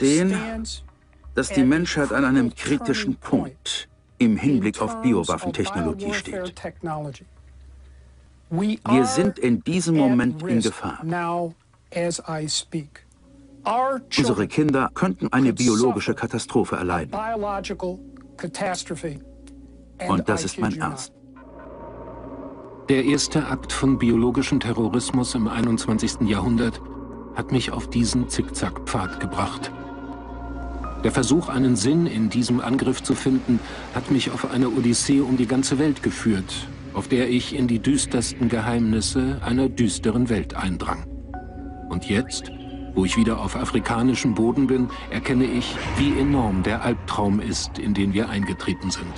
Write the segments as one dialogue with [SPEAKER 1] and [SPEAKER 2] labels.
[SPEAKER 1] den, dass die Menschheit an einem kritischen Punkt im Hinblick auf Biowaffentechnologie steht. Wir sind in diesem Moment in Gefahr. Unsere Kinder könnten eine biologische Katastrophe erleiden. Und das ist mein Ernst.
[SPEAKER 2] Der erste Akt von biologischem Terrorismus im 21. Jahrhundert hat mich auf diesen Zickzackpfad gebracht. Der Versuch, einen Sinn in diesem Angriff zu finden, hat mich auf eine Odyssee um die ganze Welt geführt, auf der ich in die düstersten Geheimnisse einer düsteren Welt eindrang. Und jetzt, wo ich wieder auf afrikanischem Boden bin, erkenne ich, wie enorm der Albtraum ist, in den wir eingetreten sind.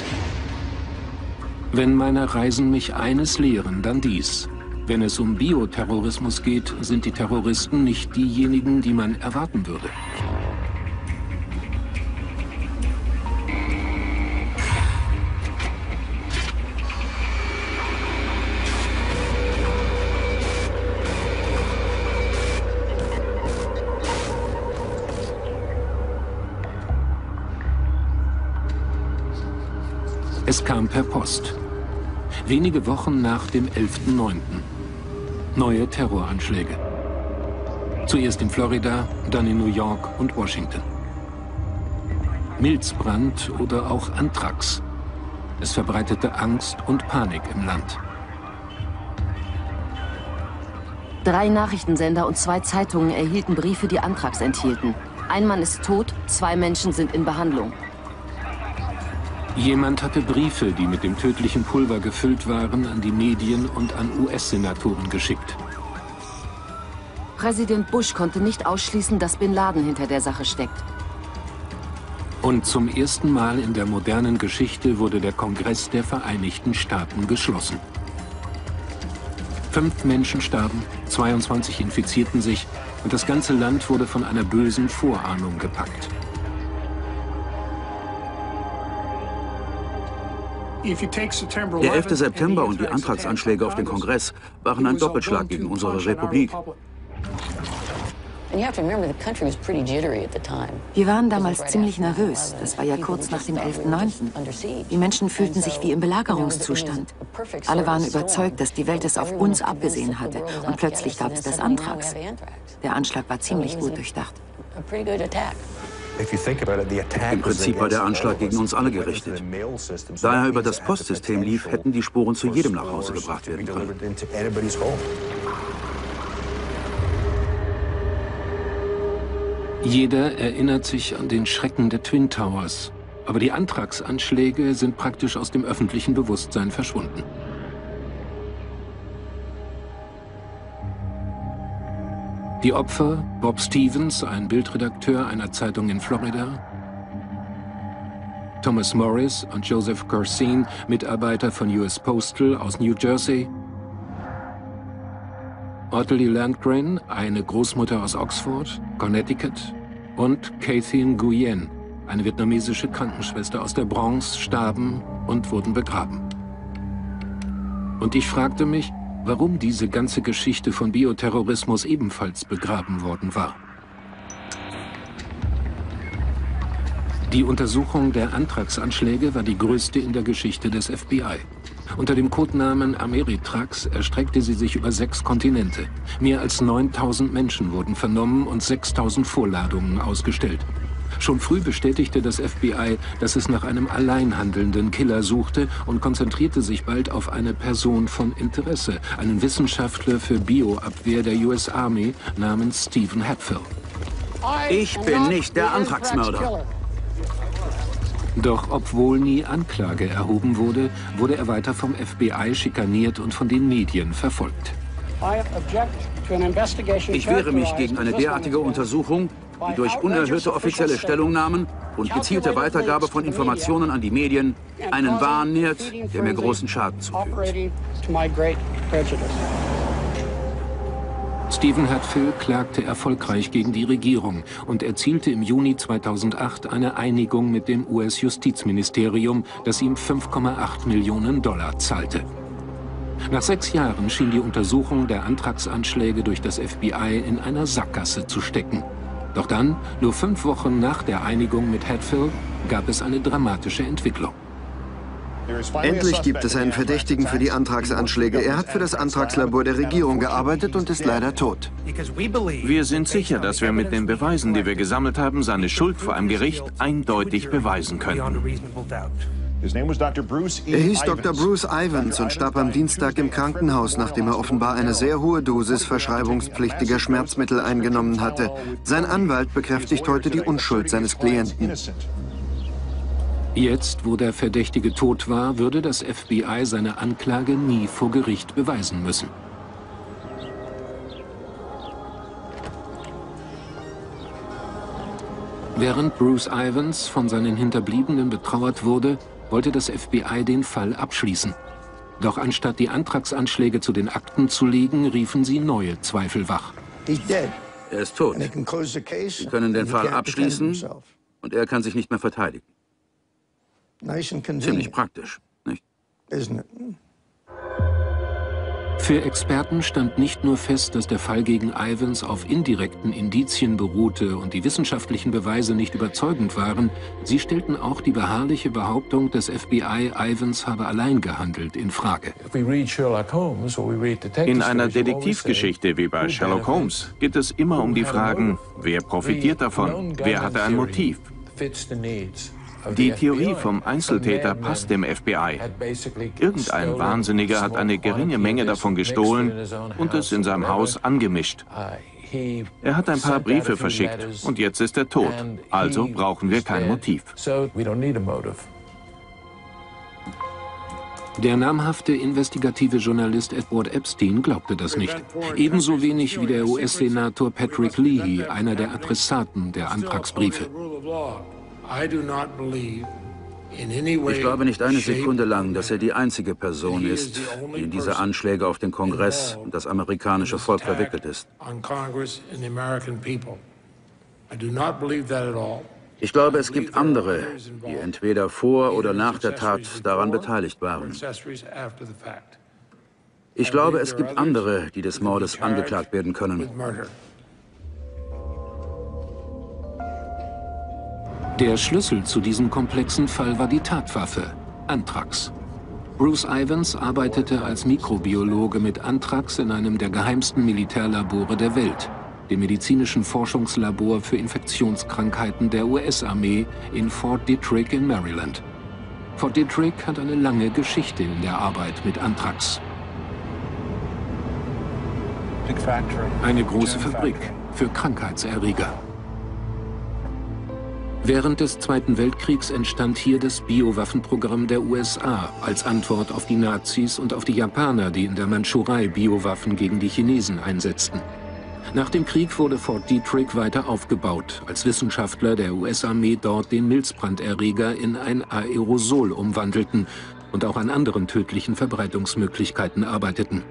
[SPEAKER 2] Wenn meine Reisen mich eines lehren, dann dies. Wenn es um Bioterrorismus geht, sind die Terroristen nicht diejenigen, die man erwarten würde. Es kam per Post. Wenige Wochen nach dem 11.09. Neue Terroranschläge. Zuerst in Florida, dann in New York und Washington. Milzbrand oder auch Anthrax. Es verbreitete Angst und Panik im Land.
[SPEAKER 3] Drei Nachrichtensender und zwei Zeitungen erhielten Briefe, die Anthrax enthielten. Ein Mann ist tot, zwei Menschen sind in Behandlung.
[SPEAKER 2] Jemand hatte Briefe, die mit dem tödlichen Pulver gefüllt waren, an die Medien und an US-Senatoren geschickt.
[SPEAKER 3] Präsident Bush konnte nicht ausschließen, dass Bin Laden hinter der Sache steckt.
[SPEAKER 2] Und zum ersten Mal in der modernen Geschichte wurde der Kongress der Vereinigten Staaten geschlossen. Fünf Menschen starben, 22 infizierten sich und das ganze Land wurde von einer bösen Vorahnung gepackt.
[SPEAKER 1] Der 11. September und die Antragsanschläge auf den Kongress waren ein Doppelschlag gegen unsere Republik.
[SPEAKER 3] Wir waren damals ziemlich nervös. Das war ja kurz nach dem 11.09. Die Menschen fühlten sich wie im Belagerungszustand. Alle waren überzeugt, dass die Welt es auf uns abgesehen hatte. Und plötzlich gab es das Antrags. Der Anschlag war ziemlich gut durchdacht.
[SPEAKER 1] Im Prinzip war der Anschlag gegen uns alle gerichtet. Da er über das Postsystem lief, hätten die Spuren zu jedem nach Hause gebracht werden können.
[SPEAKER 2] Jeder erinnert sich an den Schrecken der Twin Towers. Aber die Antragsanschläge sind praktisch aus dem öffentlichen Bewusstsein verschwunden. Die Opfer, Bob Stevens, ein Bildredakteur einer Zeitung in Florida, Thomas Morris und Joseph Corsine, Mitarbeiter von US Postal aus New Jersey, Ottilie Landgren, eine Großmutter aus Oxford, Connecticut, und Kathy Nguyen, eine vietnamesische Krankenschwester aus der Bronx, starben und wurden begraben. Und ich fragte mich, warum diese ganze Geschichte von Bioterrorismus ebenfalls begraben worden war. Die Untersuchung der Antragsanschläge war die größte in der Geschichte des FBI. Unter dem Codenamen Ameritrax erstreckte sie sich über sechs Kontinente. Mehr als 9000 Menschen wurden vernommen und 6000 Vorladungen ausgestellt. Schon früh bestätigte das FBI, dass es nach einem alleinhandelnden Killer suchte und konzentrierte sich bald auf eine Person von Interesse, einen Wissenschaftler für Bioabwehr der US Army namens Stephen Hatfill.
[SPEAKER 1] Ich bin nicht der Antragsmörder.
[SPEAKER 2] Doch obwohl nie Anklage erhoben wurde, wurde er weiter vom FBI schikaniert und von den Medien verfolgt.
[SPEAKER 1] Ich wehre mich gegen eine derartige Untersuchung, die durch unerhörte offizielle Stellungnahmen und gezielte Weitergabe von Informationen an die Medien einen Wahn nährt, der mir großen Schaden zufügt.
[SPEAKER 2] Stephen Hatfill klagte erfolgreich gegen die Regierung und erzielte im Juni 2008 eine Einigung mit dem US-Justizministerium, das ihm 5,8 Millionen Dollar zahlte. Nach sechs Jahren schien die Untersuchung der Antragsanschläge durch das FBI in einer Sackgasse zu stecken. Doch dann, nur fünf Wochen nach der Einigung mit Hatfield, gab es eine dramatische Entwicklung.
[SPEAKER 4] Endlich gibt es einen Verdächtigen für die Antragsanschläge. Er hat für das Antragslabor der Regierung gearbeitet und ist leider tot.
[SPEAKER 5] Wir sind sicher, dass wir mit den Beweisen, die wir gesammelt haben, seine Schuld vor einem Gericht eindeutig beweisen können.
[SPEAKER 4] Er hieß Dr. Bruce Ivans und starb am Dienstag im Krankenhaus, nachdem er offenbar eine sehr hohe Dosis verschreibungspflichtiger Schmerzmittel eingenommen hatte. Sein Anwalt bekräftigt heute die Unschuld seines Klienten.
[SPEAKER 2] Jetzt, wo der Verdächtige tot war, würde das FBI seine Anklage nie vor Gericht beweisen müssen. Während Bruce Ivans von seinen Hinterbliebenen betrauert wurde, wollte das FBI den Fall abschließen. Doch anstatt die Antragsanschläge zu den Akten zu legen, riefen sie neue Zweifel wach.
[SPEAKER 1] Er ist tot. Sie können den Fall abschließen und er kann sich nicht mehr verteidigen. Ziemlich praktisch, nicht?
[SPEAKER 2] Für Experten stand nicht nur fest, dass der Fall gegen Ivans auf indirekten Indizien beruhte und die wissenschaftlichen Beweise nicht überzeugend waren, sie stellten auch die beharrliche Behauptung, das FBI Ivans habe allein gehandelt, in Frage.
[SPEAKER 5] In einer Detektivgeschichte wie bei Sherlock Holmes geht es immer um die Fragen, wer profitiert davon, wer hatte ein Motiv. Die Theorie vom Einzeltäter passt dem FBI. Irgendein Wahnsinniger hat eine geringe Menge davon gestohlen und es in seinem Haus angemischt. Er hat ein paar Briefe verschickt und jetzt ist er tot. Also brauchen wir kein Motiv.
[SPEAKER 2] Der namhafte investigative Journalist Edward Epstein glaubte das nicht. Ebenso wenig wie der US-Senator Patrick Leahy, einer der Adressaten der Antragsbriefe.
[SPEAKER 1] Ich glaube nicht eine Sekunde lang, dass er die einzige Person ist, die in diese Anschläge auf den Kongress und das amerikanische Volk verwickelt ist. Ich glaube, es gibt andere, die entweder vor oder nach der Tat daran beteiligt waren. Ich glaube, es gibt andere, die des Mordes angeklagt werden können.
[SPEAKER 2] Der Schlüssel zu diesem komplexen Fall war die Tatwaffe, Anthrax. Bruce Ivans arbeitete als Mikrobiologe mit Anthrax in einem der geheimsten Militärlabore der Welt, dem medizinischen Forschungslabor für Infektionskrankheiten der US-Armee in Fort Detrick in Maryland. Fort Detrick hat eine lange Geschichte in der Arbeit mit Anthrax. Eine große Fabrik für Krankheitserreger. Während des Zweiten Weltkriegs entstand hier das Biowaffenprogramm der USA als Antwort auf die Nazis und auf die Japaner, die in der Mandschurei Biowaffen gegen die Chinesen einsetzten. Nach dem Krieg wurde Fort Detrick weiter aufgebaut, als Wissenschaftler der US-Armee dort den Milzbranderreger in ein Aerosol umwandelten und auch an anderen tödlichen Verbreitungsmöglichkeiten arbeiteten.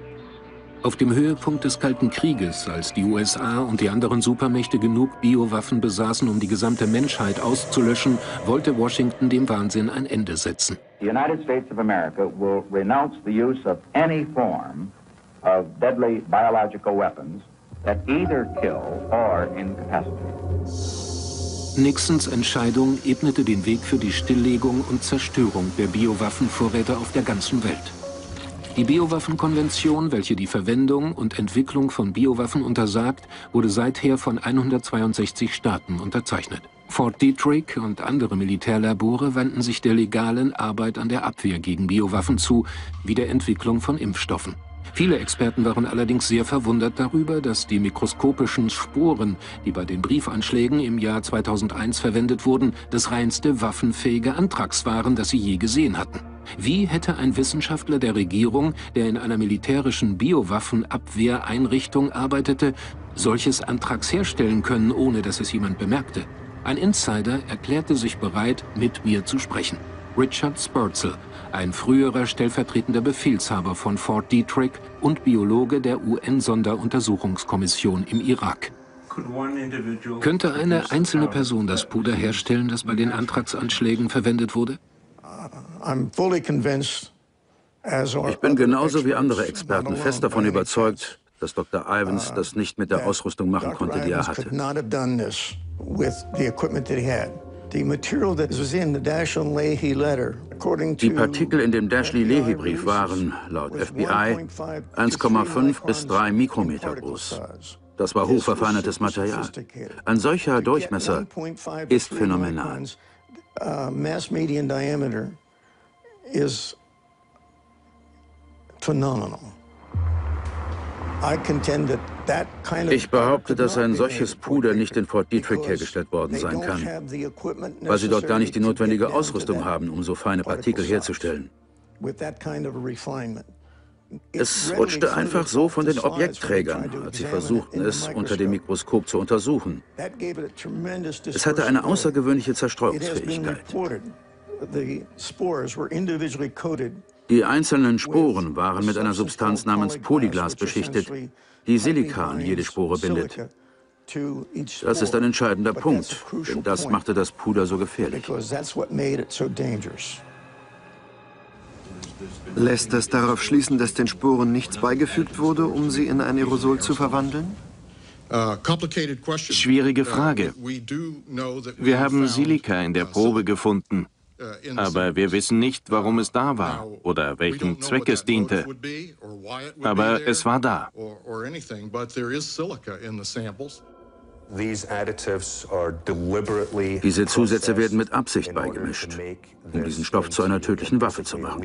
[SPEAKER 2] Auf dem Höhepunkt des Kalten Krieges, als die USA und die anderen Supermächte genug Biowaffen besaßen, um die gesamte Menschheit auszulöschen, wollte Washington dem Wahnsinn ein Ende setzen. The United States of America will renounce the use of any form of deadly biological weapons that either kill or incapacitate. Nixons Entscheidung ebnete den Weg für die Stilllegung und Zerstörung der Biowaffenvorräte auf der ganzen Welt. Die Biowaffenkonvention, welche die Verwendung und Entwicklung von Biowaffen untersagt, wurde seither von 162 Staaten unterzeichnet. Fort Detrick und andere Militärlabore wandten sich der legalen Arbeit an der Abwehr gegen Biowaffen zu, wie der Entwicklung von Impfstoffen. Viele Experten waren allerdings sehr verwundert darüber, dass die mikroskopischen Sporen, die bei den Briefanschlägen im Jahr 2001 verwendet wurden, das reinste waffenfähige Anthrax waren, das sie je gesehen hatten. Wie hätte ein Wissenschaftler der Regierung, der in einer militärischen Biowaffenabwehreinrichtung arbeitete, solches Anthrax herstellen können, ohne dass es jemand bemerkte? Ein Insider erklärte sich bereit, mit mir zu sprechen. Richard Spurzel, ein früherer stellvertretender Befehlshaber von Fort Detrick und Biologe der UN-Sonderuntersuchungskommission im Irak. Könnte eine einzelne Person das Puder herstellen, das bei den Anthrax-Anschlägen verwendet wurde?
[SPEAKER 1] Ich bin genauso wie andere Experten fest davon überzeugt, dass Dr. Ivans das nicht mit der Ausrüstung machen konnte, die er hatte. Die Partikel in dem Dashley-Leahy-Brief waren, laut FBI, 1,5 bis 3 Mikrometer groß. Das war hochverfeinertes Material. Ein solcher Durchmesser ist phänomenal. phenomenal. Ich behaupte, dass ein solches Puder nicht in Fort Detrick hergestellt worden sein kann, weil sie dort gar nicht die notwendige Ausrüstung haben, um so feine Partikel herzustellen. Es rutschte einfach so von den Objektträgern, als sie versuchten, es unter dem Mikroskop zu untersuchen. Es hatte eine außergewöhnliche Zerstreuungsfähigkeit. Die einzelnen Sporen waren mit einer Substanz namens Polyglas beschichtet, die Silika an jede Spore bindet. Das ist ein entscheidender Punkt, denn das machte das Puder so gefährlich.
[SPEAKER 4] Lässt das darauf schließen, dass den Sporen nichts beigefügt wurde, um sie in ein Aerosol zu verwandeln?
[SPEAKER 5] Schwierige Frage. Wir haben Silika in der Probe gefunden. Aber wir wissen nicht, warum es da war oder welchem Zweck es diente. Aber es war da.
[SPEAKER 1] Diese Zusätze werden mit Absicht beigemischt, um diesen Stoff zu einer tödlichen Waffe zu machen.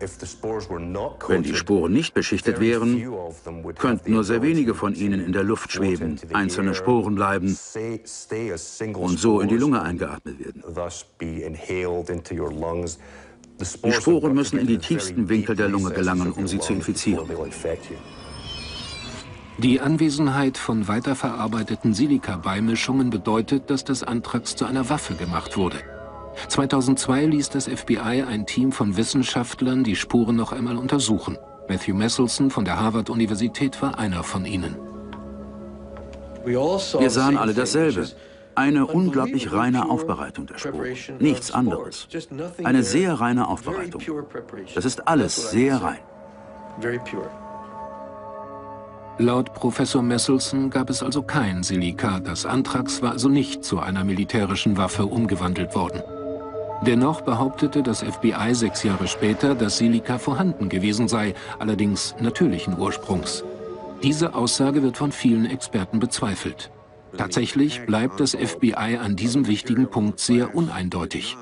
[SPEAKER 1] Wenn die Sporen nicht beschichtet wären, könnten nur sehr wenige von ihnen in der Luft schweben, einzelne Sporen bleiben und so in die Lunge eingeatmet werden. Die Sporen müssen in die tiefsten Winkel der Lunge gelangen, um sie zu infizieren.
[SPEAKER 2] Die Anwesenheit von weiterverarbeiteten Silika-Beimischungen bedeutet, dass das Anthrax zu einer Waffe gemacht wurde. 2002 ließ das FBI ein Team von Wissenschaftlern die Spuren noch einmal untersuchen. Matthew Messelson von der Harvard-Universität war einer von ihnen.
[SPEAKER 1] Wir sahen alle dasselbe. Eine unglaublich reine Aufbereitung der Spuren. Nichts anderes. Eine sehr reine Aufbereitung. Das ist alles sehr rein.
[SPEAKER 2] Laut Professor Messelson gab es also kein Silika. Das Anthrax war also nicht zu einer militärischen Waffe umgewandelt worden. Dennoch behauptete das FBI sechs Jahre später, dass Silika vorhanden gewesen sei, allerdings natürlichen Ursprungs. Diese Aussage wird von vielen Experten bezweifelt. Tatsächlich bleibt das FBI an diesem wichtigen Punkt sehr uneindeutig.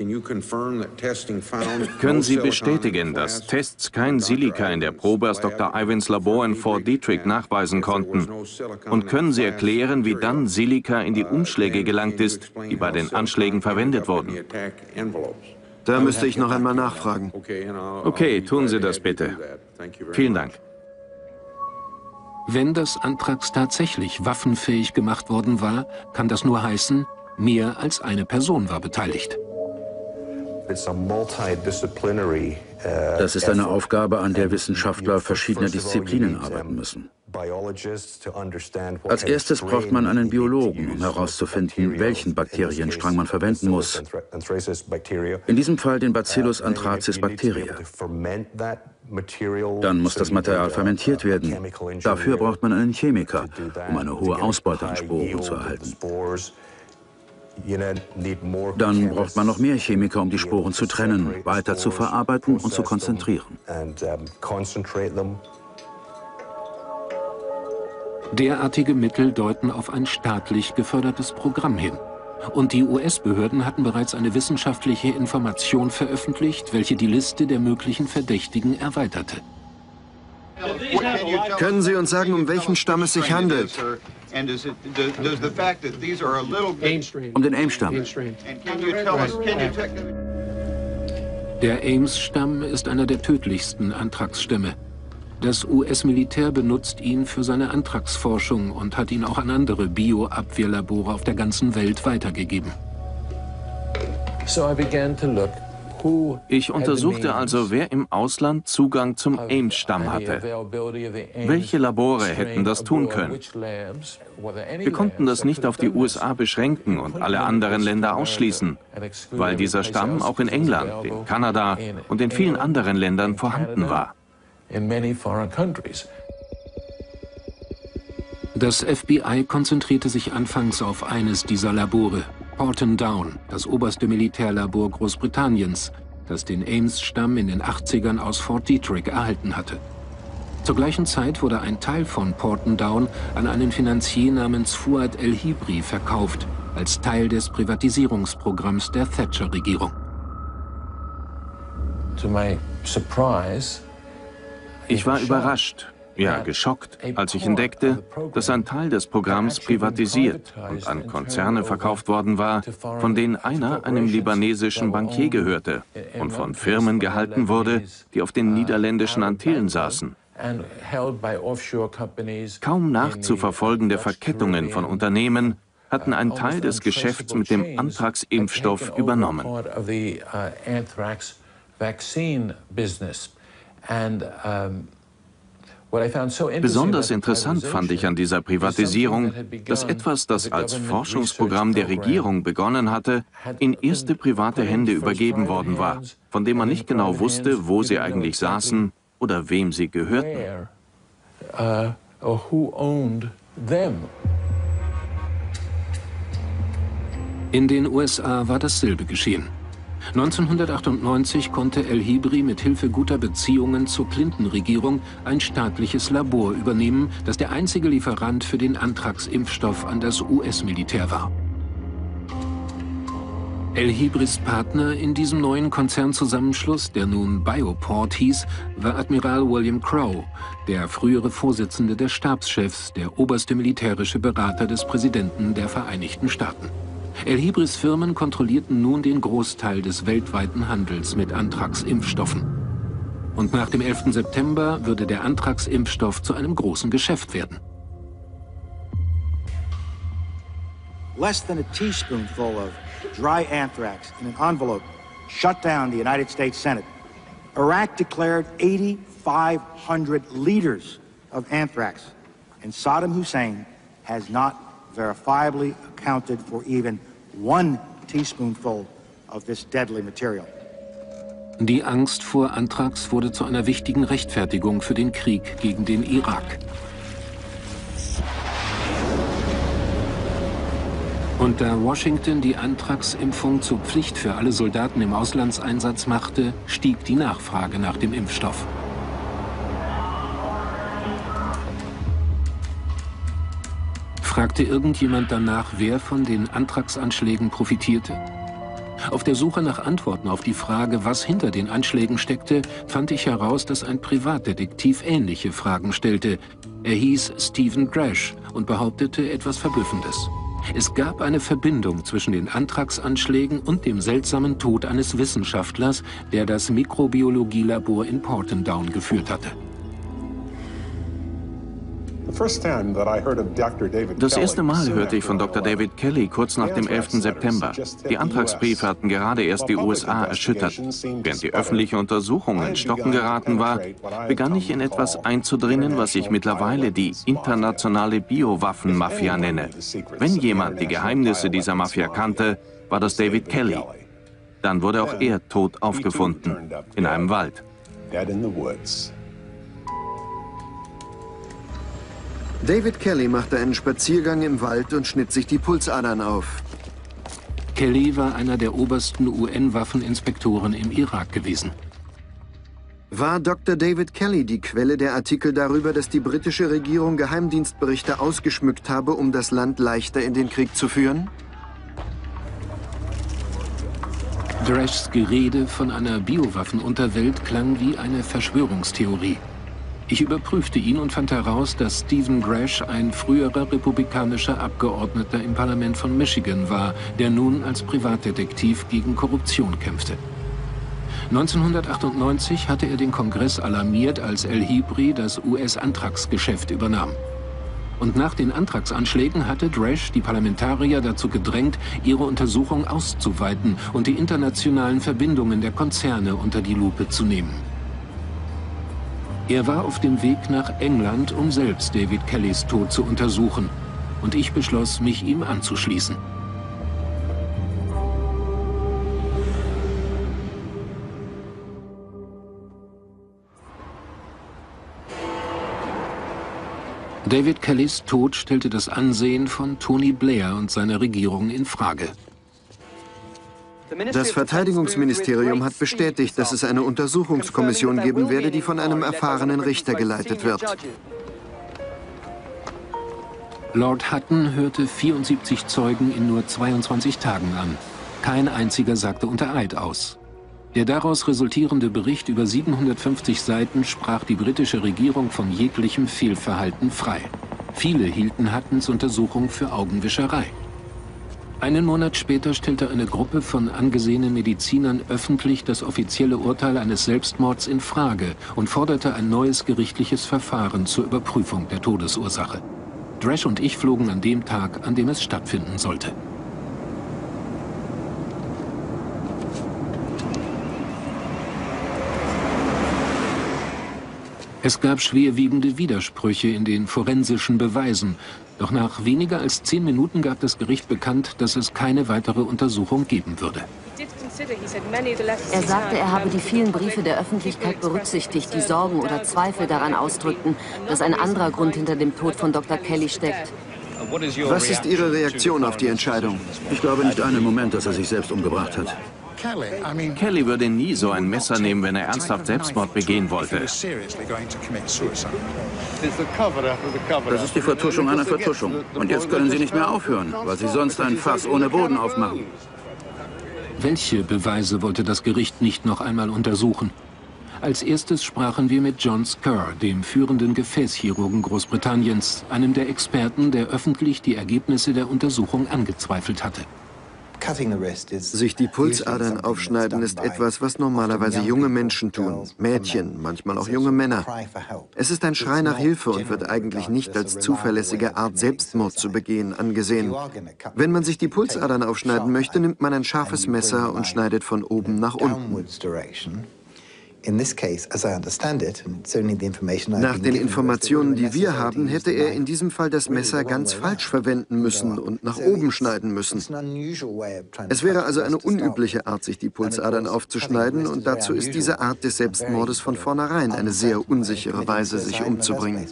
[SPEAKER 5] Können Sie bestätigen, dass Tests kein Silika in der Probe aus Dr. Ivans Labor in Fort Detrick nachweisen konnten? Und können Sie erklären, wie dann Silika in die Umschläge gelangt ist, die bei den Anschlägen verwendet wurden?
[SPEAKER 4] Da müsste ich noch einmal nachfragen.
[SPEAKER 5] Okay, tun Sie das bitte. Vielen Dank.
[SPEAKER 2] Wenn das Anthrax tatsächlich waffenfähig gemacht worden war, kann das nur heißen, mehr als eine Person war beteiligt.
[SPEAKER 1] Das ist eine Aufgabe, an der Wissenschaftler verschiedener Disziplinen arbeiten müssen. Als erstes braucht man einen Biologen, um herauszufinden, welchen Bakterienstrang man verwenden muss. In diesem Fall den Bacillus anthracis bacteria. Dann muss das Material fermentiert werden. Dafür braucht man einen Chemiker, um eine hohe Ausbeute an Sporen zu erhalten. Dann braucht man noch mehr Chemiker, um die Sporen zu trennen, weiter zu verarbeiten und zu konzentrieren.
[SPEAKER 2] Derartige Mittel deuten auf ein staatlich gefördertes Programm hin. Und die US-Behörden hatten bereits eine wissenschaftliche Information veröffentlicht, welche die Liste der möglichen Verdächtigen erweiterte.
[SPEAKER 4] Können Sie uns sagen, um welchen Stamm es sich handelt?
[SPEAKER 1] Um den Ames-Stamm.
[SPEAKER 2] Der Ames-Stamm ist einer der tödlichsten Anthrax-Stämme. Das US-Militär benutzt ihn für seine Anthrax-Forschung und hat ihn auch an andere Bioabwehrlabore auf der ganzen Welt weitergegeben.
[SPEAKER 5] So I began to look ich untersuchte also, wer im Ausland Zugang zum Ames-Stamm hatte. Welche Labore hätten das tun können? Wir konnten das nicht auf die USA beschränken und alle anderen Länder ausschließen, weil dieser Stamm auch in England, in Kanada und in vielen anderen Ländern vorhanden war.
[SPEAKER 2] Das FBI konzentrierte sich anfangs auf eines dieser Labore, Porton Down, das oberste Militärlabor Großbritanniens, das den Ames-Stamm in den 80ern aus Fort Detrick erhalten hatte. Zur gleichen Zeit wurde ein Teil von Porton Down an einen Finanzier namens Fuad El-Hibri verkauft, als Teil des Privatisierungsprogramms der Thatcher-Regierung.
[SPEAKER 5] Ich war überrascht, ja geschockt, als ich entdeckte, dass ein Teil des Programms privatisiert und an Konzerne verkauft worden war, von denen einer einem libanesischen Bankier gehörte und von Firmen gehalten wurde, die auf den niederländischen Antillen saßen. Kaum nachzuverfolgende Verkettungen von Unternehmen hatten einen Teil des Geschäfts mit dem Anthrax-Impfstoff übernommen. Besonders interessant fand ich an dieser Privatisierung, dass etwas, das als Forschungsprogramm der Regierung begonnen hatte, in erste private Hände übergeben worden war, von dem man nicht genau wusste, wo sie eigentlich saßen oder wem sie gehörten.
[SPEAKER 2] In den USA war dasselbe geschehen. 1998 konnte El-Hibri mit Hilfe guter Beziehungen zur Clinton-Regierung ein staatliches Labor übernehmen, das der einzige Lieferant für den Anthrax-Impfstoff an das US-Militär war. El-Hibris Partner in diesem neuen Konzernzusammenschluss, der nun Bioport hieß, war Admiral William Crowe, der frühere Vorsitzende des Stabschefs, der oberste militärische Berater des Präsidenten der Vereinigten Staaten. El-Hibris Firmen kontrollierten nun den Großteil des weltweiten Handels mit Anthrax-Impfstoffen. Und nach dem 11. September würde der Anthrax-Impfstoff zu einem großen Geschäft werden. Less than a teaspoonful of dry anthrax in an envelope shut down the United States Senate. Iraq declared 8,500 liters of anthrax, and Saddam Hussein has not verifiably accounted for even one teaspoonful of this deadly material. Die Angst vor Anthrax wurde zu einer wichtigen Rechtfertigung für den Krieg gegen den Irak. Und da Washington die Anthrax-Impfung zur Pflicht für alle Soldaten im Auslandseinsatz machte, stieg die Nachfrage nach dem Impfstoff. Fragte irgendjemand danach, wer von den Antragsanschlägen profitierte? Auf der Suche nach Antworten auf die Frage, was hinter den Anschlägen steckte, fand ich heraus, dass ein Privatdetektiv ähnliche Fragen stellte. Er hieß Stephen Drash und behauptete etwas Verblüffendes. Es gab eine Verbindung zwischen den Antragsanschlägen und dem seltsamen Tod eines Wissenschaftlers, der das Mikrobiologielabor in Portendown geführt hatte.
[SPEAKER 5] Das erste Mal hörte ich von Dr. David Kelly kurz nach dem 11. September. Die Antragsbriefe hatten gerade erst die USA erschüttert. Während die öffentliche Untersuchung in Stocken geraten war, begann ich in etwas einzudringen, was ich mittlerweile die internationale Biowaffenmafia nenne. Wenn jemand die Geheimnisse dieser Mafia kannte, war das David Kelly. Dann wurde auch er tot aufgefunden, in einem Wald.
[SPEAKER 4] David Kelly machte einen Spaziergang im Wald und schnitt sich die Pulsadern auf.
[SPEAKER 2] Kelly war einer der obersten UN-Waffeninspektoren im Irak gewesen.
[SPEAKER 4] War Dr. David Kelly die Quelle der Artikel darüber, dass die britische Regierung Geheimdienstberichte ausgeschmückt habe, um das Land leichter in den Krieg zu führen?
[SPEAKER 2] Drashs Gerede von einer Biowaffenunterwelt klang wie eine Verschwörungstheorie. Ich überprüfte ihn und fand heraus, dass Stephen Grash ein früherer republikanischer Abgeordneter im Parlament von Michigan war, der nun als Privatdetektiv gegen Korruption kämpfte. 1998 hatte er den Kongress alarmiert, als El Hibri das US-Antragsgeschäft übernahm. Und nach den Antragsanschlägen hatte Drash die Parlamentarier dazu gedrängt, ihre Untersuchung auszuweiten und die internationalen Verbindungen der Konzerne unter die Lupe zu nehmen. Er war auf dem Weg nach England, um selbst David Kellys Tod zu untersuchen. Und ich beschloss, mich ihm anzuschließen. David Kellys Tod stellte das Ansehen von Tony Blair und seiner Regierung in Frage.
[SPEAKER 4] Das Verteidigungsministerium hat bestätigt, dass es eine Untersuchungskommission geben werde, die von einem erfahrenen Richter geleitet wird.
[SPEAKER 2] Lord Hutton hörte 74 Zeugen in nur 22 Tagen an. Kein einziger sagte unter Eid aus. Der daraus resultierende Bericht über 750 Seiten sprach die britische Regierung von jeglichem Fehlverhalten frei. Viele hielten Huttons Untersuchung für Augenwischerei. Einen Monat später stellte eine Gruppe von angesehenen Medizinern öffentlich das offizielle Urteil eines Selbstmords in Frage und forderte ein neues gerichtliches Verfahren zur Überprüfung der Todesursache. Dresch und ich flogen an dem Tag, an dem es stattfinden sollte. Es gab schwerwiegende Widersprüche in den forensischen Beweisen, doch nach weniger als zehn Minuten gab das Gericht bekannt, dass es keine weitere Untersuchung geben würde.
[SPEAKER 3] Er sagte, er habe die vielen Briefe der Öffentlichkeit berücksichtigt, die Sorgen oder Zweifel daran ausdrückten, dass ein anderer Grund hinter dem Tod von Dr. Kelly steckt.
[SPEAKER 4] Was ist Ihre Reaktion auf die Entscheidung?
[SPEAKER 1] Ich glaube nicht einen Moment, dass er sich selbst umgebracht hat.
[SPEAKER 5] Kelly würde nie so ein Messer nehmen, wenn er ernsthaft Selbstmord begehen wollte. Das
[SPEAKER 1] ist die Vertuschung einer Vertuschung. Und jetzt können Sie nicht mehr aufhören, weil Sie sonst ein Fass ohne Boden aufmachen.
[SPEAKER 2] Welche Beweise wollte das Gericht nicht noch einmal untersuchen? Als erstes sprachen wir mit John Skerr, dem führenden Gefäßchirurgen Großbritanniens, einem der Experten, der öffentlich die Ergebnisse der Untersuchung angezweifelt hatte.
[SPEAKER 4] Sich die Pulsadern aufschneiden ist etwas, was normalerweise junge Menschen tun, Mädchen, manchmal auch junge Männer. Es ist ein Schrei nach Hilfe und wird eigentlich nicht als zuverlässige Art Selbstmord zu begehen angesehen. Wenn man sich die Pulsadern aufschneiden möchte, nimmt man ein scharfes Messer und schneidet von oben nach unten. Nach den Informationen, die wir haben, hätte er in diesem Fall das Messer ganz falsch verwenden müssen und nach oben schneiden müssen. Es wäre also eine unübliche Art, sich die Pulsadern aufzuschneiden und dazu ist diese Art des Selbstmordes von vornherein eine sehr unsichere Weise, sich umzubringen.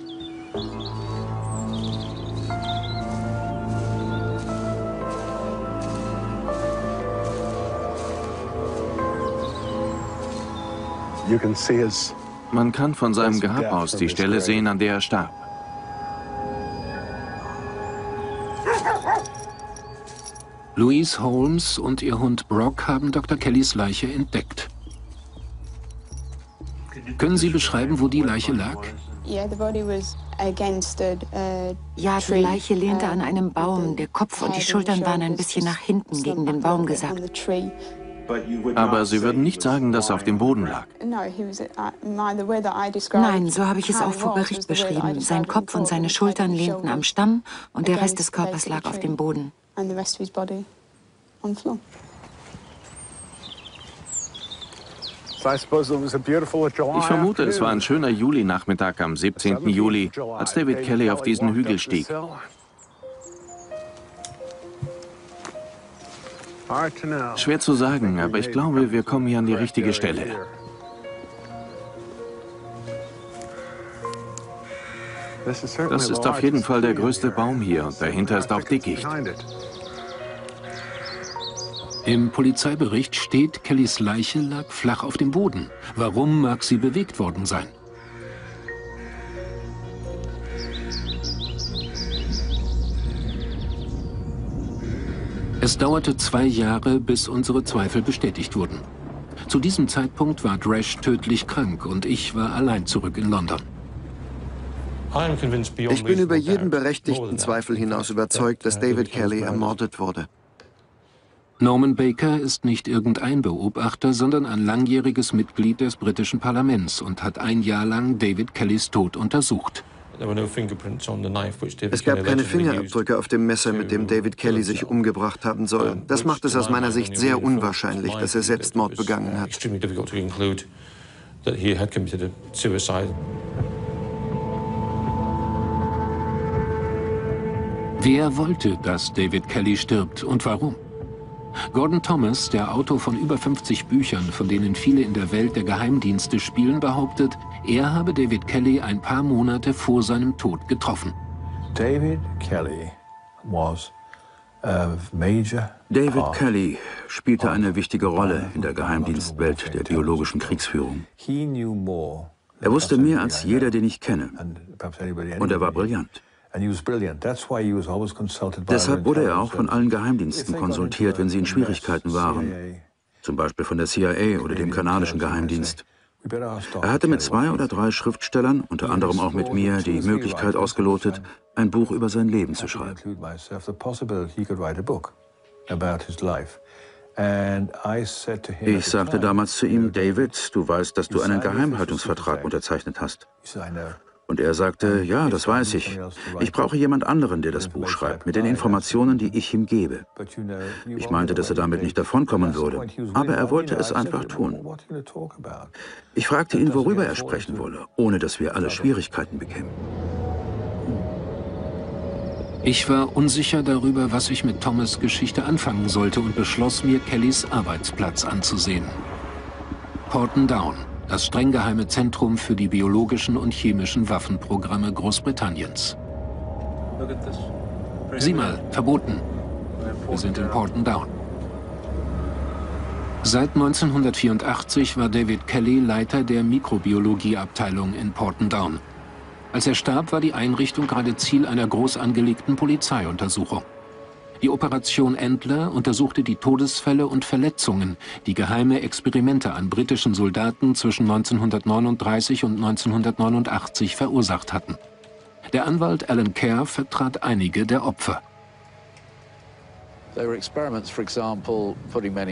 [SPEAKER 5] Man kann von seinem Grab aus die Stelle sehen, an der er starb.
[SPEAKER 2] Louise Holmes und ihr Hund Brock haben Dr. Kellys Leiche entdeckt. Können Sie beschreiben, wo die Leiche lag?
[SPEAKER 3] Ja, die Leiche lehnte uh, an einem Baum. Der Kopf und die Schultern waren ein bisschen nach hinten gegen den Baum gesackt.
[SPEAKER 5] Aber Sie würden nicht sagen, dass er auf dem Boden lag.
[SPEAKER 3] Nein, so habe ich es auch vor Bericht beschrieben. Sein Kopf und seine Schultern lehnten am Stamm und der Rest des Körpers lag auf dem Boden.
[SPEAKER 5] Ich vermute, es war ein schöner Juli-Nachmittag am 17. Juli, als David Kelly auf diesen Hügel stieg. Schwer zu sagen, aber ich glaube, wir kommen hier an die richtige Stelle. Das ist auf jeden Fall der größte Baum hier und dahinter ist auch Dickicht.
[SPEAKER 2] Im Polizeibericht steht, Kellys Leiche lag flach auf dem Boden. Warum mag sie bewegt worden sein? Es dauerte zwei Jahre, bis unsere Zweifel bestätigt wurden. Zu diesem Zeitpunkt war Dresch tödlich krank und ich war allein zurück in London.
[SPEAKER 4] Ich bin über jeden berechtigten Zweifel hinaus überzeugt, dass David Kelly ermordet wurde.
[SPEAKER 2] Norman Baker ist nicht irgendein Beobachter, sondern ein langjähriges Mitglied des britischen Parlaments und hat ein Jahr lang David Kellys Tod untersucht.
[SPEAKER 4] Es gab keine Fingerabdrücke auf dem Messer, mit dem David Kelly sich umgebracht haben soll. Das macht es aus meiner Sicht sehr unwahrscheinlich, dass er Selbstmord begangen hat.
[SPEAKER 2] Wer wollte, dass David Kelly stirbt und warum? Gordon Thomas, der Autor von über 50 Büchern, von denen viele in der Welt der Geheimdienste spielen, behauptet, er habe David Kelly ein paar Monate vor seinem Tod getroffen.
[SPEAKER 1] David Kelly was David Kelly spielte eine wichtige Rolle in der Geheimdienstwelt der biologischen Kriegsführung. Er wusste mehr als jeder, den ich kenne. Und er war brillant. Deshalb wurde er auch von allen Geheimdiensten konsultiert, wenn sie in Schwierigkeiten waren. Zum Beispiel von der CIA oder dem kanadischen Geheimdienst. Er hatte mit zwei oder drei Schriftstellern, unter anderem auch mit mir, die Möglichkeit ausgelotet, ein Buch über sein Leben zu schreiben. Ich sagte damals zu ihm, David, du weißt, dass du einen Geheimhaltungsvertrag unterzeichnet hast. Und er sagte, ja, das weiß ich. Ich brauche jemand anderen, der das Buch schreibt, mit den Informationen, die ich ihm gebe. Ich meinte, dass er damit nicht davonkommen würde, aber er wollte es einfach tun. Ich fragte ihn, worüber er sprechen wolle, ohne dass wir alle Schwierigkeiten bekämen.
[SPEAKER 2] Ich war unsicher darüber, was ich mit Thomas Geschichte anfangen sollte und beschloss mir, Kellys Arbeitsplatz anzusehen. Porton Down das streng geheime Zentrum für die biologischen und chemischen Waffenprogramme Großbritanniens. Sieh mal, verboten. Wir sind in Porton Down. Seit 1984 war David Kelly Leiter der Mikrobiologieabteilung in Porton Down. Als er starb, war die Einrichtung gerade Ziel einer groß angelegten Polizeiuntersuchung. Die Operation Endler untersuchte die Todesfälle und Verletzungen, die geheime Experimente an britischen Soldaten zwischen 1939 und 1989 verursacht hatten. Der Anwalt Alan Kerr vertrat einige der Opfer.